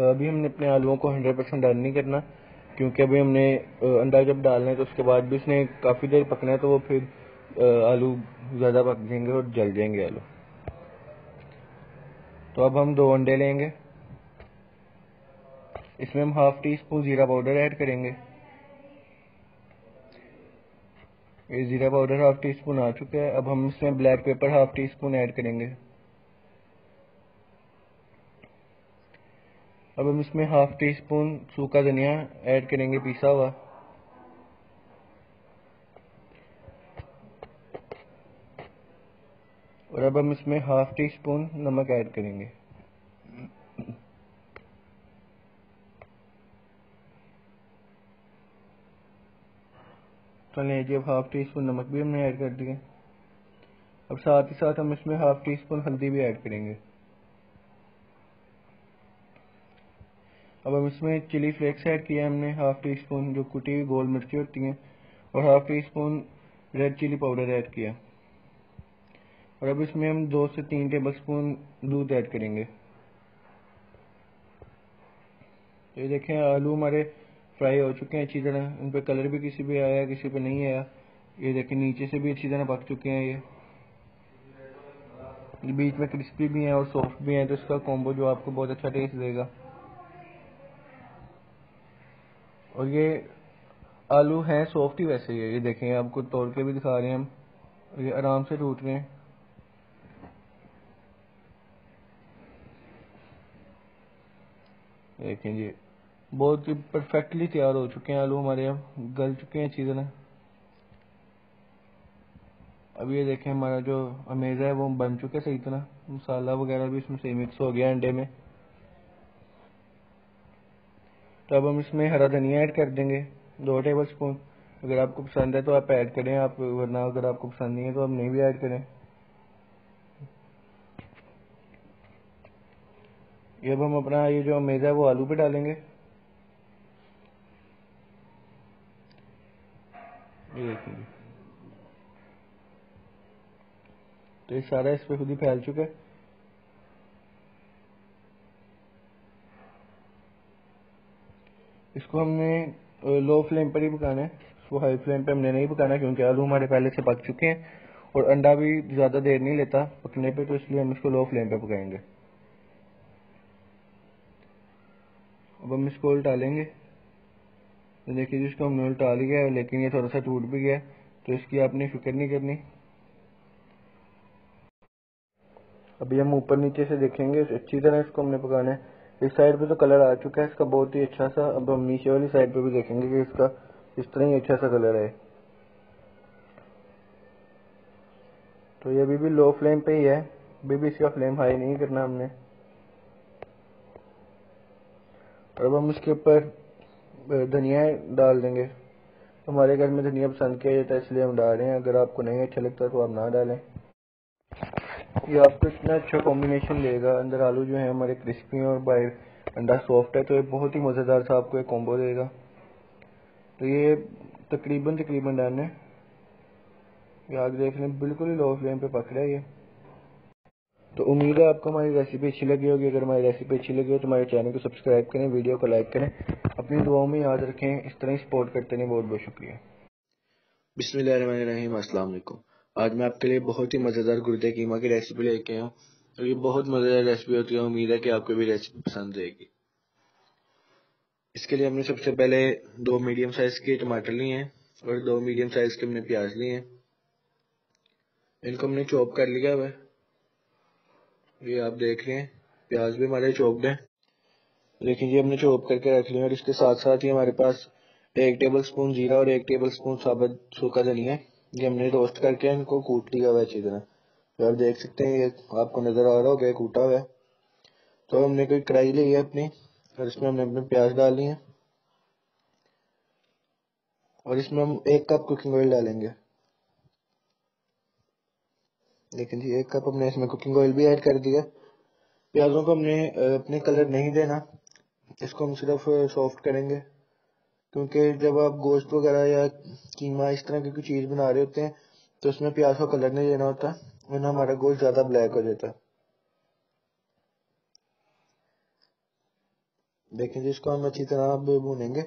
अभी हमने अपने आलुओं को हंड्रेड परसेंट डन नहीं करना, क्योंकि अभी हमने अंडा जब डालना है तो उसके बाद भी उसने काफ़ी देर पकना है तो वो फिर आलू ज़्यादा पक जाएँगे और जल जाएँगे आलू। तो अब हम दो अंडे लेंगे। इसमें हम हाफ़ टी स्पून ज़ीरा पाउडर ऐड करेंगे। ये ज़ीरा पाउडर हाफ़ टी स्पून आ चुका है। अब हम इसमें black pepper half teaspoon add करेंगे। अब हम इसमें हाफ़ टी स्पून सूखा धनिया ऐड करेंगे पीसा हुआ। और अब हम इसमें हाफ़ टी स्पून नमक ऐड करेंगे। तो लीजिए अब हाफ़ टी स्पून नमक भी हमने ऐड कर दिया अब साथ ही साथ हम इसमें हाफ़ टी स्पून हल्दी भी ऐड करेंगे। अब हम इसमें चिली फ्लेक्स ऐड किया हमने हाफ़ टी स्पून जो कुटी हुई गोल मिर्ची होती हैं, और half teaspoon red chilli powder add किया और अब इसमें हम दो से तीन टेबल स्पून दूध ऐड करेंगे। तो ये देखें, आलू हमारे फ्राई हो चुके हैं अच्छी तरह, उन पर कलर भी किसी पे आया, किसी पे नहीं आया। ये देखें नीचे से भी अच्छी तरह पक चुके हैं ये। बीच में क्रिस्पी भी हैं और सॉफ्ट भी हैं तो इसका कॉम्बो जो आपको बहुत अच्छा टेस्ट देगा। और ये आलू हैं सॉफ्ट ही वैसे ही है, ये देखें, आपको तोड़ के भी दिखा रहे हैं हम। ये आराम से टूट रहे हैं। देखें जी बहुत ही परफेक्टली तैयार हो चुके हैं आलू हमारे अब गल चुके हैं अच्छी तरह अब ये देखें हमारा जो अमेज़ा है, वो बन चुका सही तरह मसाला वगैरह भी इसमें सही मिक्स हो गया अंडे में। तो अब हम इसमें हरा धनिया ऐड कर देंगे, दो टेबल स्पून अगर आपको पसंद है तो आप ऐड करें, आप, वरना अगर आपको पसंद नहीं है तो आप नहीं भी ऐड करें। ये अब हम अपना ये जो अमेज़ा है, वो आलू पे डालेंगे। ये तो सारा इस पर खुद ही फैल चुका है। इसको हमने लो फ्लेम पर ही पकाना है। इसको हाई फ्लेम पे हमने नहीं पकाना क्योंकि आलू हमारे पहले से पक चुके हैं और अंडा भी ज़्यादा देर नहीं लेता पकने पे तो इसलिए हम इसको लो फ्लेम पे पकाएँगे। अब हम इसको उल्टा लेंगे। तो देखिए जिसको हमने उल्टा लिया है, लेकिन ये थोड़ा सा टूट भी गया तो इसकी आपने फ़िक्र नहीं करनी। अभी हम ऊपर नीचे से देखेंगे, अच्छी तरह इसको हमने पकाना है इस साइड पे तो कलर आ चुका है, इसका बहुत ही अच्छा सा, अब हम नीचे वाली साइड पे भी देखेंगे कि इसका इस तरह ही अच्छा सा कलर है तो ये अभी भी लो फ्लेम पे ही है, अभी भी इसका फ्लेम हाई नहीं करना हमने। अब हम इसके ऊपर धनिया डाल देंगे। हमारे घर में धनिया पसंद किया जाता है, इसलिए हम डाल रहे हैं। अगर आपको नहीं अच्छा लगता तो आप ना डालें। ये आपको इतना अच्छा कॉम्बिनेशन देगा। अंदर आलू जो है हमारे क्रिस्पी और बाहर अंडा सॉफ्ट है तो ये बहुत ही मज़ेदार सा आपको एक कॉम्बो देगा। तो ये तकरीबन तकरीबन डन है ये आग देख लें, बिल्कुल ही लो फ्लेम पे पक रहा है ये। तो उम्मीद है आपको हमारी रेसिपी अच्छी लगी होगी। अगर हमारी रेसिपी अच्छी लगी हो तो हमारे चैनल को सब्सक्राइब करें वीडियो को लाइक करें। अपनी दुआओं में याद रखें। इस तरह सपोर्ट करते रहें। बहुत बहुत शुक्रिया अस्सलाम आज मैं आपके लिए बहुत ही मज़ेदार गुर्दे कीमा की रेसिपी लेके आया हूँ और ये बहुत मज़ेदार रेसिपी होती है। उम्मीद है कि आपको भी रेसिपी पसंद आएगी। इसके लिए हमने सबसे पहले दो मीडियम साइज़ के टमाटर लिए हैं और दो मीडियम साइज़ के हमने प्याज लिए हैं। इनको हमने चॉप कर लिया हुआ ये आप देख रहे हैं, प्याज भी हमारे चॉप्ड हैं। लेकिन ये हमने चॉप करके रख लिया और इसके साथ साथ ही हमारे पास एक टेबल स्पून जीरा और एक टेबल स्पून साबुत सूखा धनिया है। ये हमने रोस्ट करके इनको कूट लिया हुआ अच्छी तरह। तो आप देख सकते हैं, ये आपको नज़र आ रहा होगा कूटा हुआ है। तो हमने कोई कढ़ाई ली है अपनी और इसमें हमने अपने प्याज डाल लिए और इसमें हम एक कप कुकिंग ऑयल डालेंगे। लेकिन जी, एक कप हमने इसमें कुकिंग ऑयल भी ऐड कर दिया। प्याजों को हमने अपने कलर नहीं देना। इसको हम सिर्फ़ सॉफ्ट करेंगे। क्योंकि जब आप गोश्त वगैरह या कीमा इस तरह की कोई चीज़ बना रहे होते हैं तो उसमें प्याज का कलर नहीं देना होता, वरना हमारा गोश्त ज़्यादा ब्लैक हो जाता। है देखें इसको हम अच्छी तरह भूनेंगे।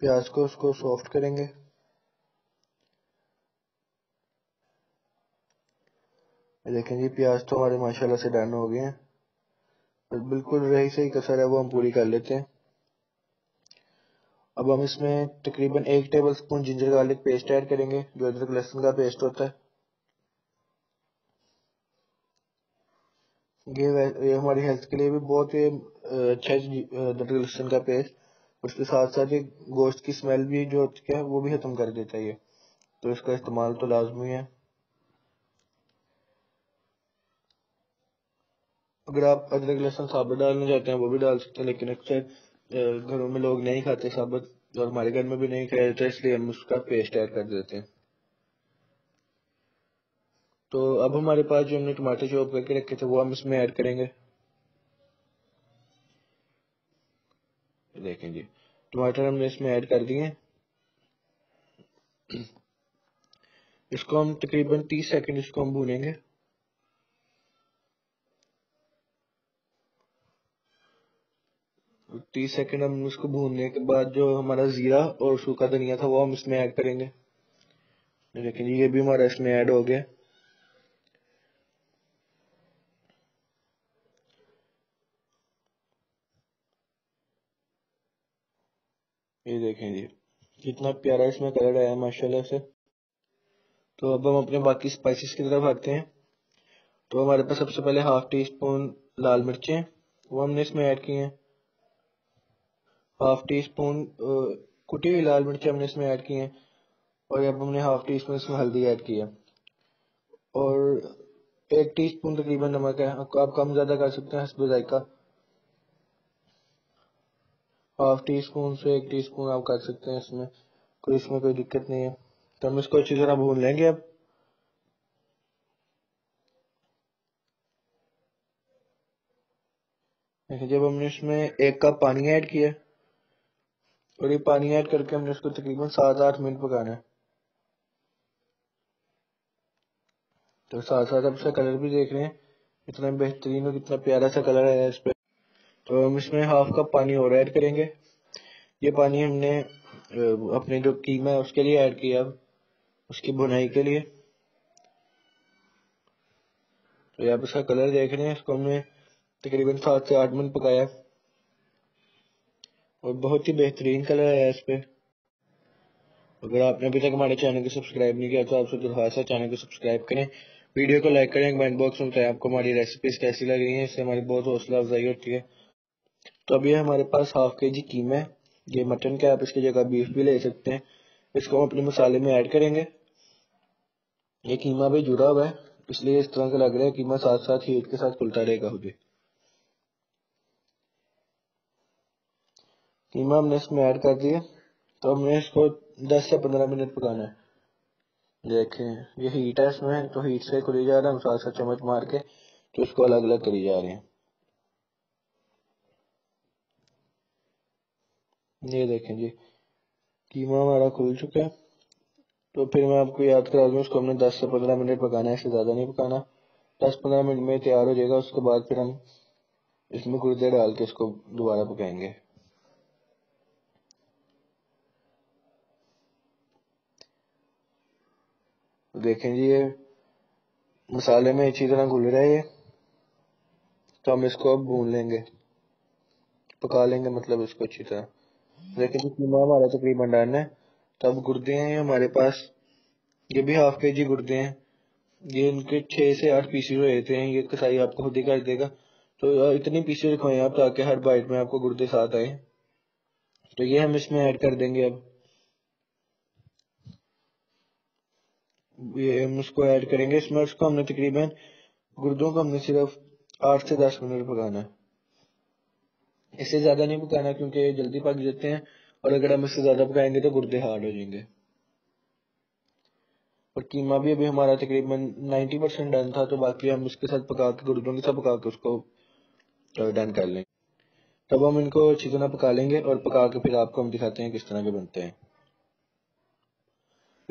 प्याज को उसको सॉफ्ट करेंगे। देखें जी, प्याज तो हमारे माशाल्लाह से डन हो गए हैं। बिल्कुल रही सही कसर है, वो हम पूरी कर लेते हैं। अब हम इसमें तकरीबन एक tablespoon ginger garlic paste add करेंगे, जो अदरक लहसुन का पेस्ट होता है। ये ये हमारी हेल्थ के लिए भी बहुत ही अच्छा अदरक लहसुन का पेस्ट उसके साथ साथ ये गोश्त की स्मेल भी जो होती है, वो भी खत्म कर देता है ये। तो इसका इस्तेमाल तो लाजमी है। अगर आप अदरक लहसुन साबुत डालना चाहते हैं, वो भी डाल सकते हैं, लेकिन अक्सर घरों में लोग नहीं खाते साबुत, और हमारे घर में भी नहीं खाया जाता, इसलिए हम उसका पेस्ट ऐड कर देते हैं। तो अब हमारे पास जो हमने टमाटर चॉप करके रखे थे, वो हम इसमें ऐड करेंगे। देखें जी, टमाटर हमने इसमें ऐड कर दिए। इसको हम तकरीबन 30 सेकंड इसको हम भूनेंगे। तीस सेकंड हम इसको भूनने के बाद जो हमारा जीरा और सूखा धनिया था वो हम इसमें ऐड करेंगे। लेकिन ये भी हमारा इसमें ऐड हो गया। ये देखें जी, कितना प्यारा इसमें कलर आया माशाल्लाह से। तो अब हम अपने बाकी स्पाइसेस की तरफ़ आते हैं। तो हमारे पास सबसे पहले हाफ़ टी स्पून लाल मिर्चें, वो हमने इसमें ऐड की हैं। हाफ़ टी स्पून कुटी हुई लाल मिर्च हमने इसमें ऐड की हैं और अब हमने हाफ़ टी स्पून इसमें हल्दी ऐड की है। और एक टीस्पून तकरीबन नमक है। आप कम ज़्यादा कर सकते हैं हसब जायका। हाफ़ टी स्पून से एक टी स्पून आप कर सकते हैं इसमें। कोई इसमें कोई दिक्कत नहीं है। तो हम इसको अच्छी तरह भून लेंगे अब। जब हमने इसमें एक कप पानी ऐड किया और ये पानी ऐड करके हमने इसको तकरीबन सात आठ मिनट पकाना है। तो साथ साथ आप इसका कलर भी देख रहे हैं। कितना बेहतरीन और कितना प्यारा सा कलर है इस पर तो हम इसमें हाफ़ कप पानी और ऐड करेंगे। ये पानी हमने अपने जो कीमा है उसके लिए ऐड किया अब, उसकी बुनाई के लिए। तो आप इसका कलर देख रहे हैं, इसको हमने तकरीबन सात से आठ मिनट पकाया। और बहुत ही बेहतरीन कलर है इस पर अगर आपने अभी तक हमारे चैनल को सब्सक्राइब नहीं किया तो आपसे है, चैनल को सब्सक्राइब करें, वीडियो को लाइक करें, कमेंट बॉक्स में बताएँ आपको हमारी रेसिपीज़ कैसी लग रही हैं, इससे हमारी बहुत हौसला अफजाई होती है। तो अभी हमारे पास हाफ़ के जी कीमा है, ये मटन का आप इसकी जगह बीफ भी ले सकते हैं। इसको हम अपने मसाले में ऐड करेंगे। ये कीमा भी जुड़ा हुआ है, इसलिए इस तरह का लग रहा है कीमा साथ साथ हीट के साथ खुलता रहेगा मुझे। कीमा हमने इसमें ऐड कर दिया। तो हमने इसको 10 से 15 मिनट पकाना है। देखें, ये हीट है इसमें तो हीट से खुली जा रहा है, हम साथ साथ चम्मच मार के तो इसको अलग अलग करी जा रहे हैं। ये देखें जी कीमा हमारा खुल चुका है। तो फिर मैं आपको याद करा दूँ उसको हमने 10 से 15 मिनट पकाना है, इससे ज़्यादा नहीं पकाना। 10-15 मिनट में तैयार हो जाएगा, उसके बाद फिर हम इसमें गुर्दे डाल के इसको दोबारा पकाएँगे। देखें जी ये। मसाले में अच्छी तरह घुल रहा है ये। तो हम इसको अब भून लेंगे। पका लेंगे मतलब इसको अच्छी तरह। जी, कीमा हमारा तकरीबन डन है। तो अब गुर्दे हैं हमारे पास। ये भी हाफ़ के जी गुर्दे हैं। ये इनके छः से आठ पीसेज रहते हैं। ये कसाई आपको खुद ही कर देगा। तो इतनी पीसेज रखवाएँ आप ताकि हर बाइट में आपको गुर्दे साथ आए। तो ये हम इसमें ऐड कर देंगे अब। ये हम उसको ऐड करेंगे। इसमें उसको हमने तकरीबन गुर्दों को हमने सिर्फ़ आठ से दस मिनट पकाना है। इससे ज़्यादा नहीं पकाना क्योंकि जल्दी पक जाते हैं और अगर हम इससे ज़्यादा पकाएँगे तो गुर्दे हार्ड हो जाएँगे। और कीमा भी अभी हमारा तकरीबन 90 परसेंट डन था तो बाकी हम इसके साथ पका के, गुर्दों के साथ पका के उसको डन कर लेंगे। तब हम इनको अच्छी तरह पका लेंगे और पका के फिर आपको हम दिखाते हैं किस तरह के बनते हैं।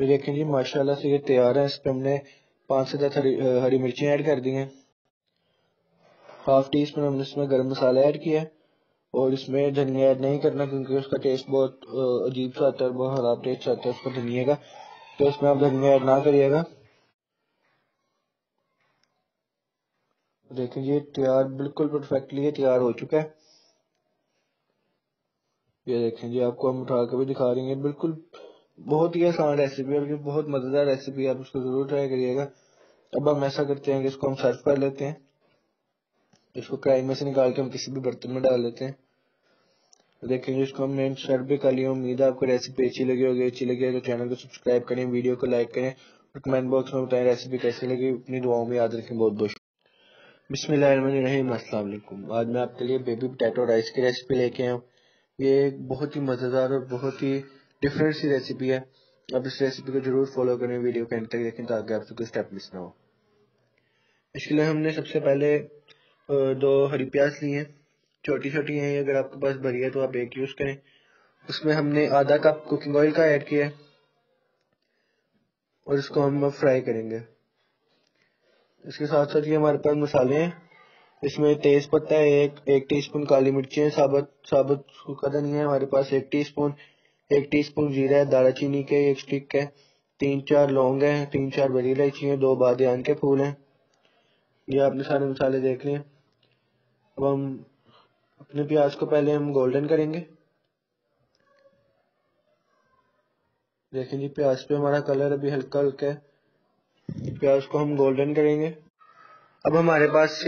फिर देखें जी माशाल्लाह से ये तैयार है इस पर हमने पाँच से दस हरी हरी मिर्ची ऐड कर दी हैं हाफ़ टी स्पून हमने इसमें गर्म मसाला ऐड किया और इसमें धनिया ऐड नहीं करना क्योंकि उसका टेस्ट बहुत अजीब सा आता है बहुत खराब टेस्ट आता है उसका धनिया का तो इसमें आप धनिया ऐड ना करिएगा देखें जी तैयार बिल्कुल परफेक्टली ये तैयार हो चुका है ये देखें जी आपको हम उठा के भी दिखा रही हैं बिल्कुल बहुत ही आसान रेसिपी और बहुत मज़ेदार रेसिपी आप उसको ज़रूर ट्राई करिएगा। अब हम ऐसा करते हैं कि इसको हम सर्व कर लेते हैं। इसको कढ़ाई में से निकाल के हम किसी भी बर्तन में डाल लेते हैं। देखेंगे इसको हमने सर्व भी कर लिया। उम्मीद है आपको रेसिपी अच्छी लगी होगी। अच्छी लगी है तो चैनल को सब्सक्राइब करें वीडियो को लाइक करें और कमेंट बॉक्स में बताएँ रेसिपी कैसी लगी। अपनी दुआओं में याद रखें। बहुत बहुत बिस्मिल्लाहिर्रहमानिर्रहीम। अस्सलाम आज मैं आपके लिए बेबी पोटैटो राइस की रेसिपी लेके आया हूँ। ये बहुत ही मज़ेदार और बहुत ही डिफरेंट सी रेसिपी है, आप इस रेसिपी को ज़रूर फॉलो करें वीडियो को एंड तक देखें ताकि आपसे कोई स्टेप मिस ना हो। इसके लिए हमने सबसे पहले दो हरी प्याज ली हैं छोटी छोटी हैं अगर आपके पास भरी है तो आप एक यूज़ करें। उसमें हमने आधा कप कुकिंग ऑयल का ऐड किया है, और इसको हम फ्राई करेंगे। इसके साथ साथ ये हमारे पास मसाले हैं, इसमें तेज पत्ता है, एक एक टीस्पून काली मिर्ची है, साबुत साबुत सूखा धनिया है, हमारे पास एक टीस्पून एक टीस्पून जीरा है दाराचीनी के, एक स्टिक है, तीन चार लौंग है, तीन चार बड़ी इलायची है, दो बादियान के फूल हैं। ये आपने सारे मसाले देख लिए। अब हम अपने प्याज को पहले हम गोल्डन करेंगे। देखें जी, प्याज पे हमारा कलर अभी हल्का हल्का है। प्याज को हम गोल्डन करेंगे। अब हमारे पास,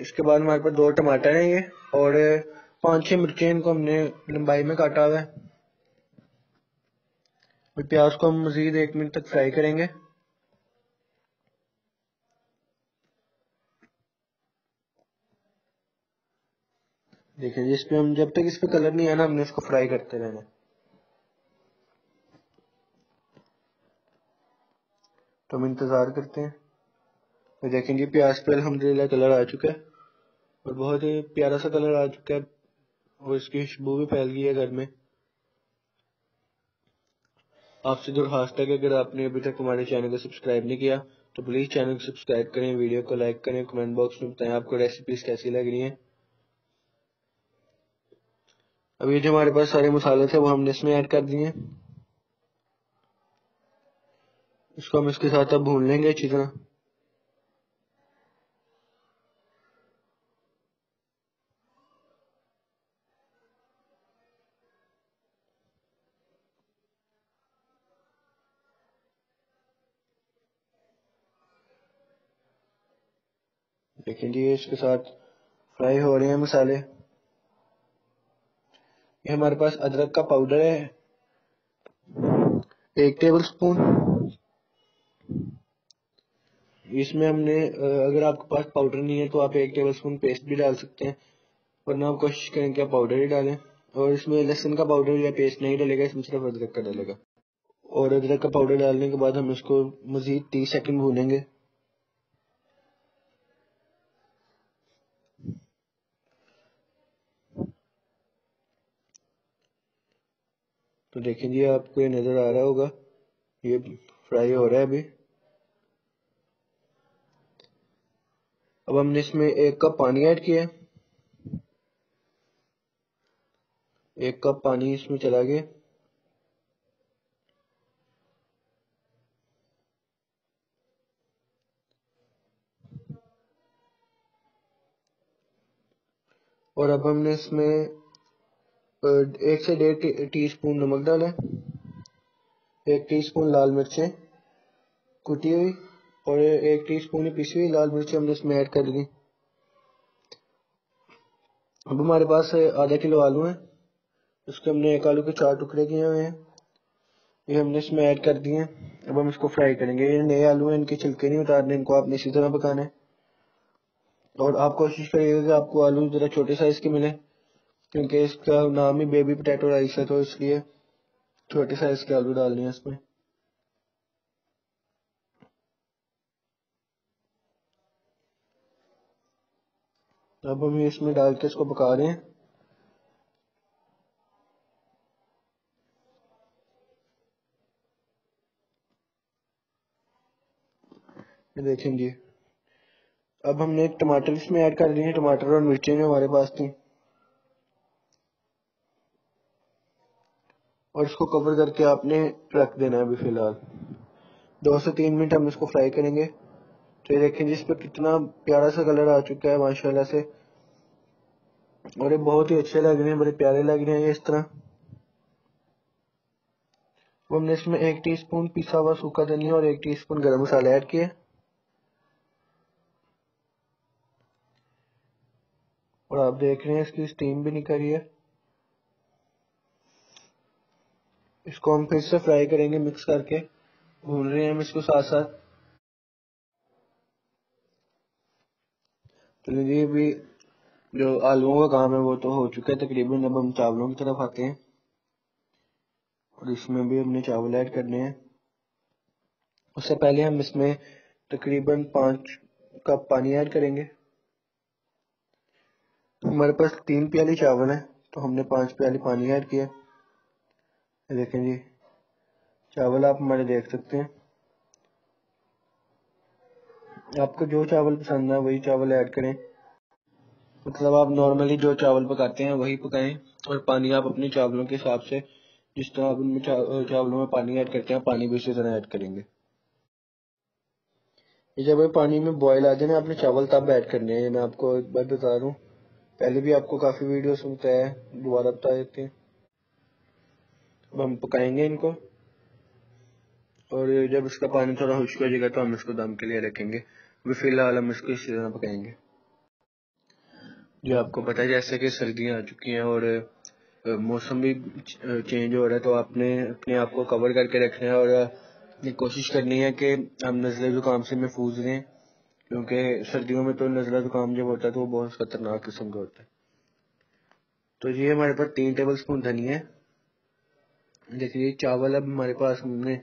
इसके बाद हमारे पास दो टमाटर हैं ये, और पाँच छह मिर्चें इनको हमने लंबाई में काटा हुआ है। और प्याज को हम मजीद एक मिनट तक फ्राई करेंगे। देखिए, जिस पे हम, जब तक इस पे कलर नहीं आना हमने इसको फ्राई करते रहना तो हम इंतज़ार करते हैं। तो देखेंगे, प्याज पे अलहमदिल्ला कलर आ चुका है। और बहुत ही प्यारा सा कलर आ चुका है। और इसकी खुशबू भी फैल गई है घर में। आपसे दरखास्त है कि अगर आपने अभी तक हमारे चैनल को सब्सक्राइब नहीं किया तो प्लीज़ चैनल को सब्सक्राइब करें वीडियो को लाइक करें कमेंट बॉक्स में बताएँ आपको रेसिपीज़ कैसी लग रही है। अब ये जो हमारे पास सारे मसाले थे, वो हमने इसमें ऐड कर दिए इसको हम इसके साथ अब भून लेंगे अच्छी तरह। देखें जी इसके साथ फ्राई हो रहे हैं मसाले। ये हमारे पास अदरक का पाउडर है। एक टेबल स्पून इसमें हमने अगर आपके पास पाउडर नहीं है तो आप एक टेबल स्पून पेस्ट भी डाल सकते हैं, वरना आप कोशिश करें कि आप पाउडर ही डालें। और इसमें लहसुन का पाउडर या पेस्ट नहीं डालेगा, इसमें सिर्फ़ अदरक का डालेगा। और अदरक का पाउडर डालने के बाद हम इसको मजीद तीस सेकंड भूनेंगे। तो देखें जी आपको ये नज़र आ रहा होगा, ये फ्राई हो रहा है अभी। अब हमने इसमें एक कप पानी ऐड किया एक कप पानी इसमें चला गया। और अब हमने इसमें एक से डेढ़ टी स्पून नमक डालें, एक टीस्पून लाल मिर्चें कुटी हुई और एक टीस्पून पिसी हुई लाल मिर्चें हमने इसमें ऐड कर दी अब हमारे पास आधा किलो आलू है, उसके हमने एक आलू के चार टुकड़े किए हुए हैं, ये हमने इसमें ऐड कर दिए अब हम इसको फ्राई करेंगे। ये नए आलू हैं, इनके छिलके नहीं उतारने, इनको आपने इसी तरह पकाना है। और आप कोशिश करिएगा कि आपको आलू ज़रा छोटे साइज़ के मिले। क्योंकि इसका नाम ही बेबी पोटैटो राइस है तो इसलिए छोटे साइज़ के आलू डालने हैं इसमें। अब हम इसमें डाल के इसको पका रहे हैं। देखेंगे। अब हमने टमाटर इसमें ऐड कर दिए टमाटर और मिर्चें जो हमारे पास थी। और इसको कवर करके आपने रख देना है अभी फ़िलहाल। दो से तीन मिनट हम इसको फ्राई करेंगे। तो ये देखें जिस पर कितना प्यारा सा कलर आ चुका है, माशाल्लाह से। और ये बहुत ही अच्छे लग रहे हैं, बड़े प्यारे लग रहे हैं इस तरह। वो हमने इसमें एक टीस्पून पिसा हुआ सूखा धनिया और एक टीस्पून गरम मसाला ऐड किया। और आप देख रहे हैं इसकी स्टीम भी निकल रही है। इसको हम फिर से फ्राई करेंगे मिक्स करके। भून रहे हैं हम इसको साथ साथ तो जी अभी जो आलुओं का काम है वो तो हो चुका है। तकरीबन अब हम चावलों की तरफ़ आते हैं। और इसमें भी हमने चावल ऐड करने हैं। उससे पहले हम इसमें तकरीबन पाँच कप पानी ऐड करेंगे। हमारे पास तीन प्याली चावल है तो हमने पाँच प्याली पानी ऐड किया। देखें जी। चावल आप हमारे देख सकते हैं। आपको जो चावल पसंद है, वही चावल ऐड करें। मतलब आप नॉर्मली जो चावल पकाते हैं, वही पकाएँ और पानी आप अपने चावलों के हिसाब से, जिस तरह आप उनमें चावलों में पानी ऐड करते हैं पानी भी उसी तरह ऐड करेंगे। ये जब पानी में बॉयल आ जाए ना, आपने चावल तब ऐड करने हैं। मैं आपको एक बार बता दूँ पहले भी आपको काफ़ी वीडियो सुनता है, दोबारा बता देते हैं। अब हम पकाएँगे इनको। और जब इसका पानी थोड़ा खुश्क हो जाएगा तो हम इसको दम के लिए रखेंगे। अभी फ़िलहाल हम इसको इसी तरह पकाएँगे। जो आपको पता है, जैसे कि सर्दियाँ आ चुकी हैं और मौसम भी चेंज हो रहा है तो आपने अपने आप को कवर करके रखना है और कोशिश करनी है कि हम नज़ले ज़ुकाम से महफूज रहें, क्योंकि सर्दियों में तो नज़ला ज़ुकाम जब होता है तो वो बहुत ख़तरनाक किस्म का होता है। तो ये हमारे पास तीन टेबल स्पून धनिया है। देखिए चावल अब हमारे पास हमने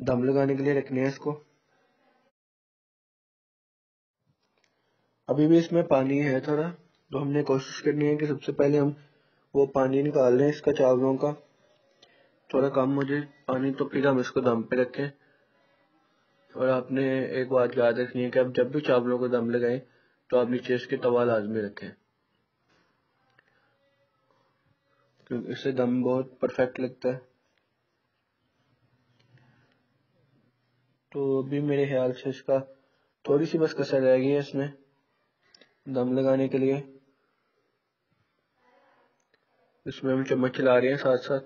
दम लगाने के लिए रखने हैं इसको। अभी भी इसमें पानी है थोड़ा तो हमने कोशिश करनी है कि सबसे पहले हम वो पानी निकाल लें इसका चावलों का। थोड़ा कम हो जाए पानी तो फिर हम इसको दम पे रखें। और आपने एक बात याद रखनी है कि आप जब भी चावलों को दम लगाएँ तो आप नीचे इसके तवा लाजमी रखें। क्योंकि इससे दम बहुत परफेक्ट लगता है। तो अभी मेरे ख्याल से इसका थोड़ी सी बस कसर रह गई है इसमें, दम लगाने के लिए। इसमें हम चम्मच चला रहे हैं साथ साथ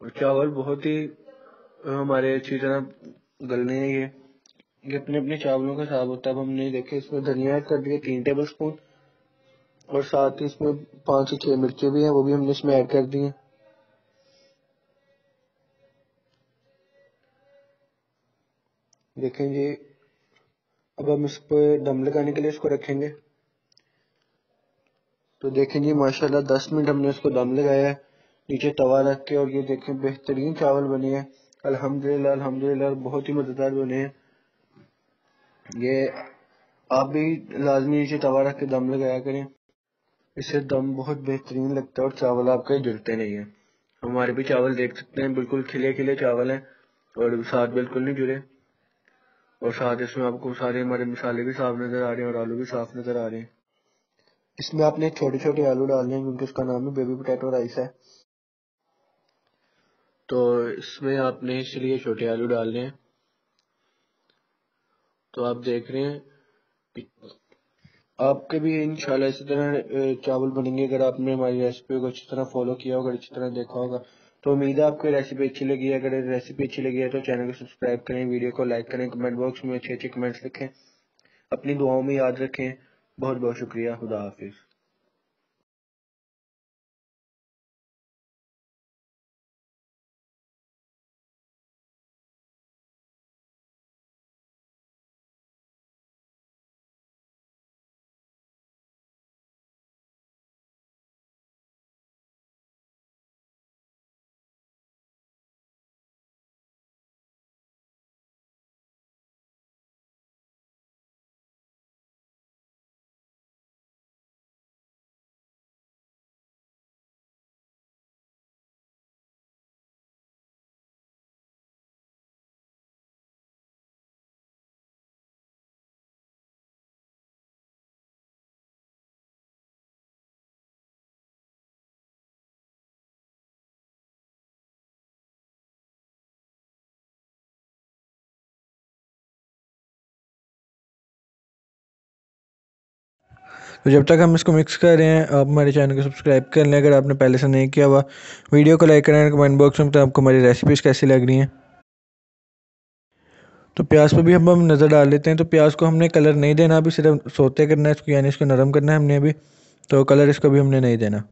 और चावल बहुत ही हमारे अच्छी तरह गलने हैं ये। ये अपने अपने चावलों का हिसाब होता है। अब हमने देखे इसमें धनिया कर दिया, तीन टेबल स्पून और साथ ही इसमें पाँच से छह मिर्चें भी हैं, वो भी हमने इसमें ऐड कर दी हैं। देखें जी, अब हम इस पर दम लगाने के लिए इसको रखेंगे। तो देखें जी, माशाल्लाह दस मिनट हमने इसको दम लगाया है, नीचे तवा रख के, और ये देखें बेहतरीन चावल बने हैं। अल्हम्दुलिल्लाह अल्हम्दुलिल्लाह बहुत ही मज़ेदार बने हैं। ये आप भी लाजमी नीचे तवा रख के दम लगाया करें। इससे दम बहुत बेहतरीन लगता है और चावल आपके जुड़ते नहीं है। हमारे भी चावल देख सकते हैं, बिल्कुल खिले खिले चावल हैं और साथ बिल्कुल नहीं जुड़े। और साथ इसमें आपको सारे हमारे मसाले भी साफ़ नज़र आ रहे हैं और आलू भी साफ़ नज़र आ रहे हैं। इसमें आपने छोटे छोटे आलू डालने हैं क्योंकि उसका नाम ही बेबी पोटैटो राइस है। तो इसमें आपने इसलिए छोटे आलू डालने हैं। तो आप देख रहे हैं आपके भी इंशाल्लाह इसी तरह चावल बनेंगे, अगर आपने हमारी रेसिपी को अच्छी तरह फॉलो किया होगा अच्छी तरह देखा होगा तो उम्मीद है आपको रेसिपी अच्छी लगी है। अगर रेसिपी अच्छी लगी है तो चैनल को सब्सक्राइब करें वीडियो को लाइक करें कमेंट बॉक्स में अच्छे अच्छे कमेंट्स लिखें। अपनी दुआओं में याद रखें। बहुत बहुत शुक्रिया। खुदा हाफिज़। तो जब तक हम इसको मिक्स कर रहे हैं, आप हमारे चैनल को सब्सक्राइब कर लें। अगर आपने पहले से नहीं किया हुआ वीडियो को लाइक करें कमेंट बॉक्स में तो आपको हमारी रेसिपीज़ कैसी लग रही हैं। तो प्याज पर भी हम हम नज़र डाल लेते हैं। तो प्याज को हमने कलर नहीं देना अभी, सिर्फ़ सोते करना है इसको, यानी इसको नरम करना है हमने अभी। तो कलर इसको भी हमने नहीं देना।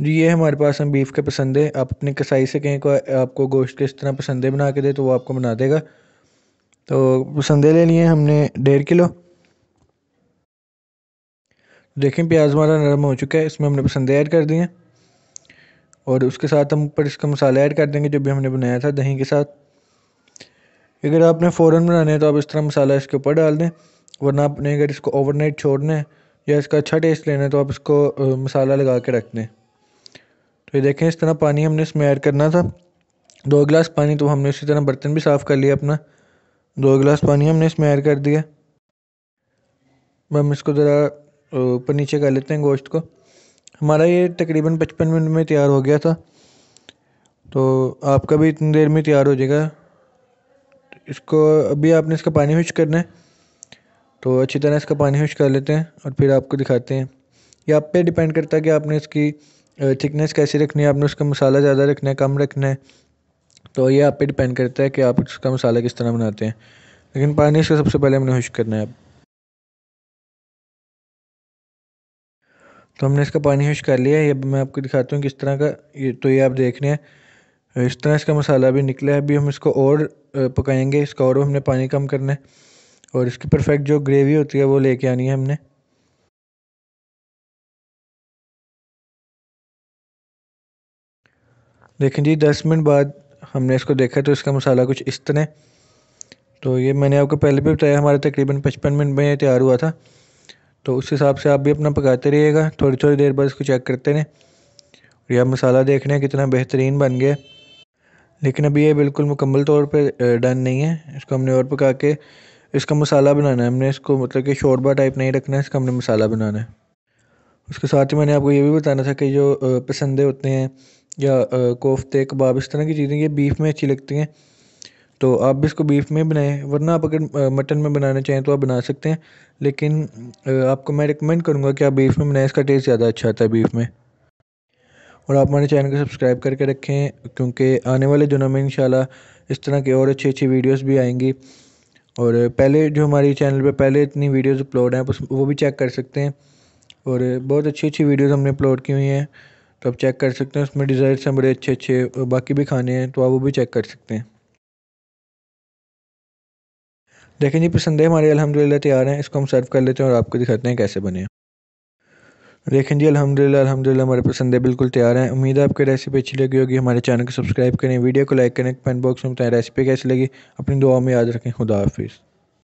जी, ये हमारे पास हम बीफ के पसंद है। आप अपनी कसाई से कहें को आपको गोश्त किस तरह पसंदे बना के दे तो वो आपको बना देगा। तो पसंदे ले लिए हमने डेढ़ किलो। देखें, प्याज हमारा नरम हो चुका है, इसमें हमने पसंदे ऐड कर दिए और उसके साथ हम ऊपर इसका मसाला ऐड कर देंगे, जो भी हमने बनाया था, दही के साथ। अगर आपने फ़ौरन बनाने हैं तो आप इस तरह मसाला इसके ऊपर डाल दें, वरना आपने अगर इसको ओवरनाइट छोड़ना है, या इसका अच्छा टेस्ट लेना है तो आप इसको मसाला लगा के रख दें। तो ये देखें, इस तरह पानी हमने इसमें ऐड करना था। दो गिलास पानी तो हमने इसी तरह बर्तन भी साफ़ कर लिया अपना। दो गिलास पानी हमने इसमें ऐड कर दिया। हम इसको ज़रा ऊपर नीचे कर लेते हैं गोश्त को। हमारा ये तकरीबन पचपन मिनट में तैयार हो गया था। तो आपका भी इतनी देर में तैयार हो जाएगा। इसको अभी आपने इसका पानी खुश करना है। तो अच्छी तरह इसका पानी खुश कर लेते हैं और फिर आपको दिखाते हैं। ये आप पे डिपेंड करता है कि आपने इसकी थिकनेस कैसी रखनी है। आपने उसका मसाला ज़्यादा रखना है, कम रखना है। तो ये आप पे डिपेंड करता है कि आप उसका मसाला किस तरह बनाते हैं। लेकिन पानी इसका सबसे पहले हमने खुश करना है अब। तो हमने इसका पानी खुश कर लिया। है अब मैं आपको दिखाता हूँ किस तरह का ये तो ये आप देख रहे हैं। इस तरह इसका मसाला भी निकला है। अभी हम इसको और पकाएँगे। इसका और हमने पानी कम करना है। और इसकी परफेक्ट जो ग्रेवी होती है वो लेके आनी है हमने। देखें जी, दस मिनट बाद हमने इसको देखा तो इसका मसाला कुछ इस तरह। तो ये मैंने आपको पहले भी बताया, हमारा तकरीबन पचपन मिनट में ये तैयार हुआ था। तो उस हिसाब से आप भी अपना पकाते रहिएगा। थोड़ी थोड़ी देर बाद इसको चेक करते रहें। और यह मसाला देख रहे हैं कितना बेहतरीन बन गया। लेकिन अभी ये बिल्कुल मुकम्मल तौर पर डन नहीं है। इसको हमने और पका के इसका मसाला बनाना है। हमने इसको मतलब कि शोरबा टाइप नहीं रखना है, इसका हमने मसाला बनाना है। उसके साथ ही मैंने आपको ये भी बताना था कि जो पसंदे होते हैं या कोफ्ते, कबाब, इस तरह की चीज़ें, ये बीफ में अच्छी लगती हैं। तो आप भी इसको बीफ में बनाएँ, वरना आप अगर मटन में बनाना चाहें तो आप बना सकते हैं। लेकिन आपको मैं रिकमेंड करूँगा कि आप बीफ में बनाएँ, इसका टेस्ट ज़्यादा अच्छा आता है बीफ में। और आप हमारे चैनल को सब्सक्राइब करके रखें, क्योंकि आने वाले दिनों में इंशाल्लाह इस तरह की और अच्छी अच्छी वीडियोस भी आएँगी। और पहले जो हमारी चैनल पे पहले इतनी वीडियोस अपलोड हैं वो भी चेक कर सकते हैं। और बहुत अच्छी अच्छी वीडियोस हमने अपलोड की हुई हैं तो आप चेक कर सकते हैं, उसमें डिज़ायर्स हैं बड़े अच्छे अच्छे बाकी भी खाने हैं तो आप वो भी चेक कर सकते हैं। देखें जी, पसंद है हमारे अलहमदिल्ला तैयार हैं। इसको हम सर्व कर लेते हैं और आपको दिखाते हैं कैसे बने देखें जी अलहमदिल्ला अलहमदिल्ला हमारे पसंद है, बिल्कुल तैयार हैं। उम्मीद है आपकी रेसिपी अच्छी लगी होगी। हमारे चैनल को सब्सक्राइब करें, वीडियो को लाइक करें कमेंट बॉक्स में बताएँ रेसिपी कैसी लगी। अपनी दुआ में याद रखें। खुदा हाफिज़।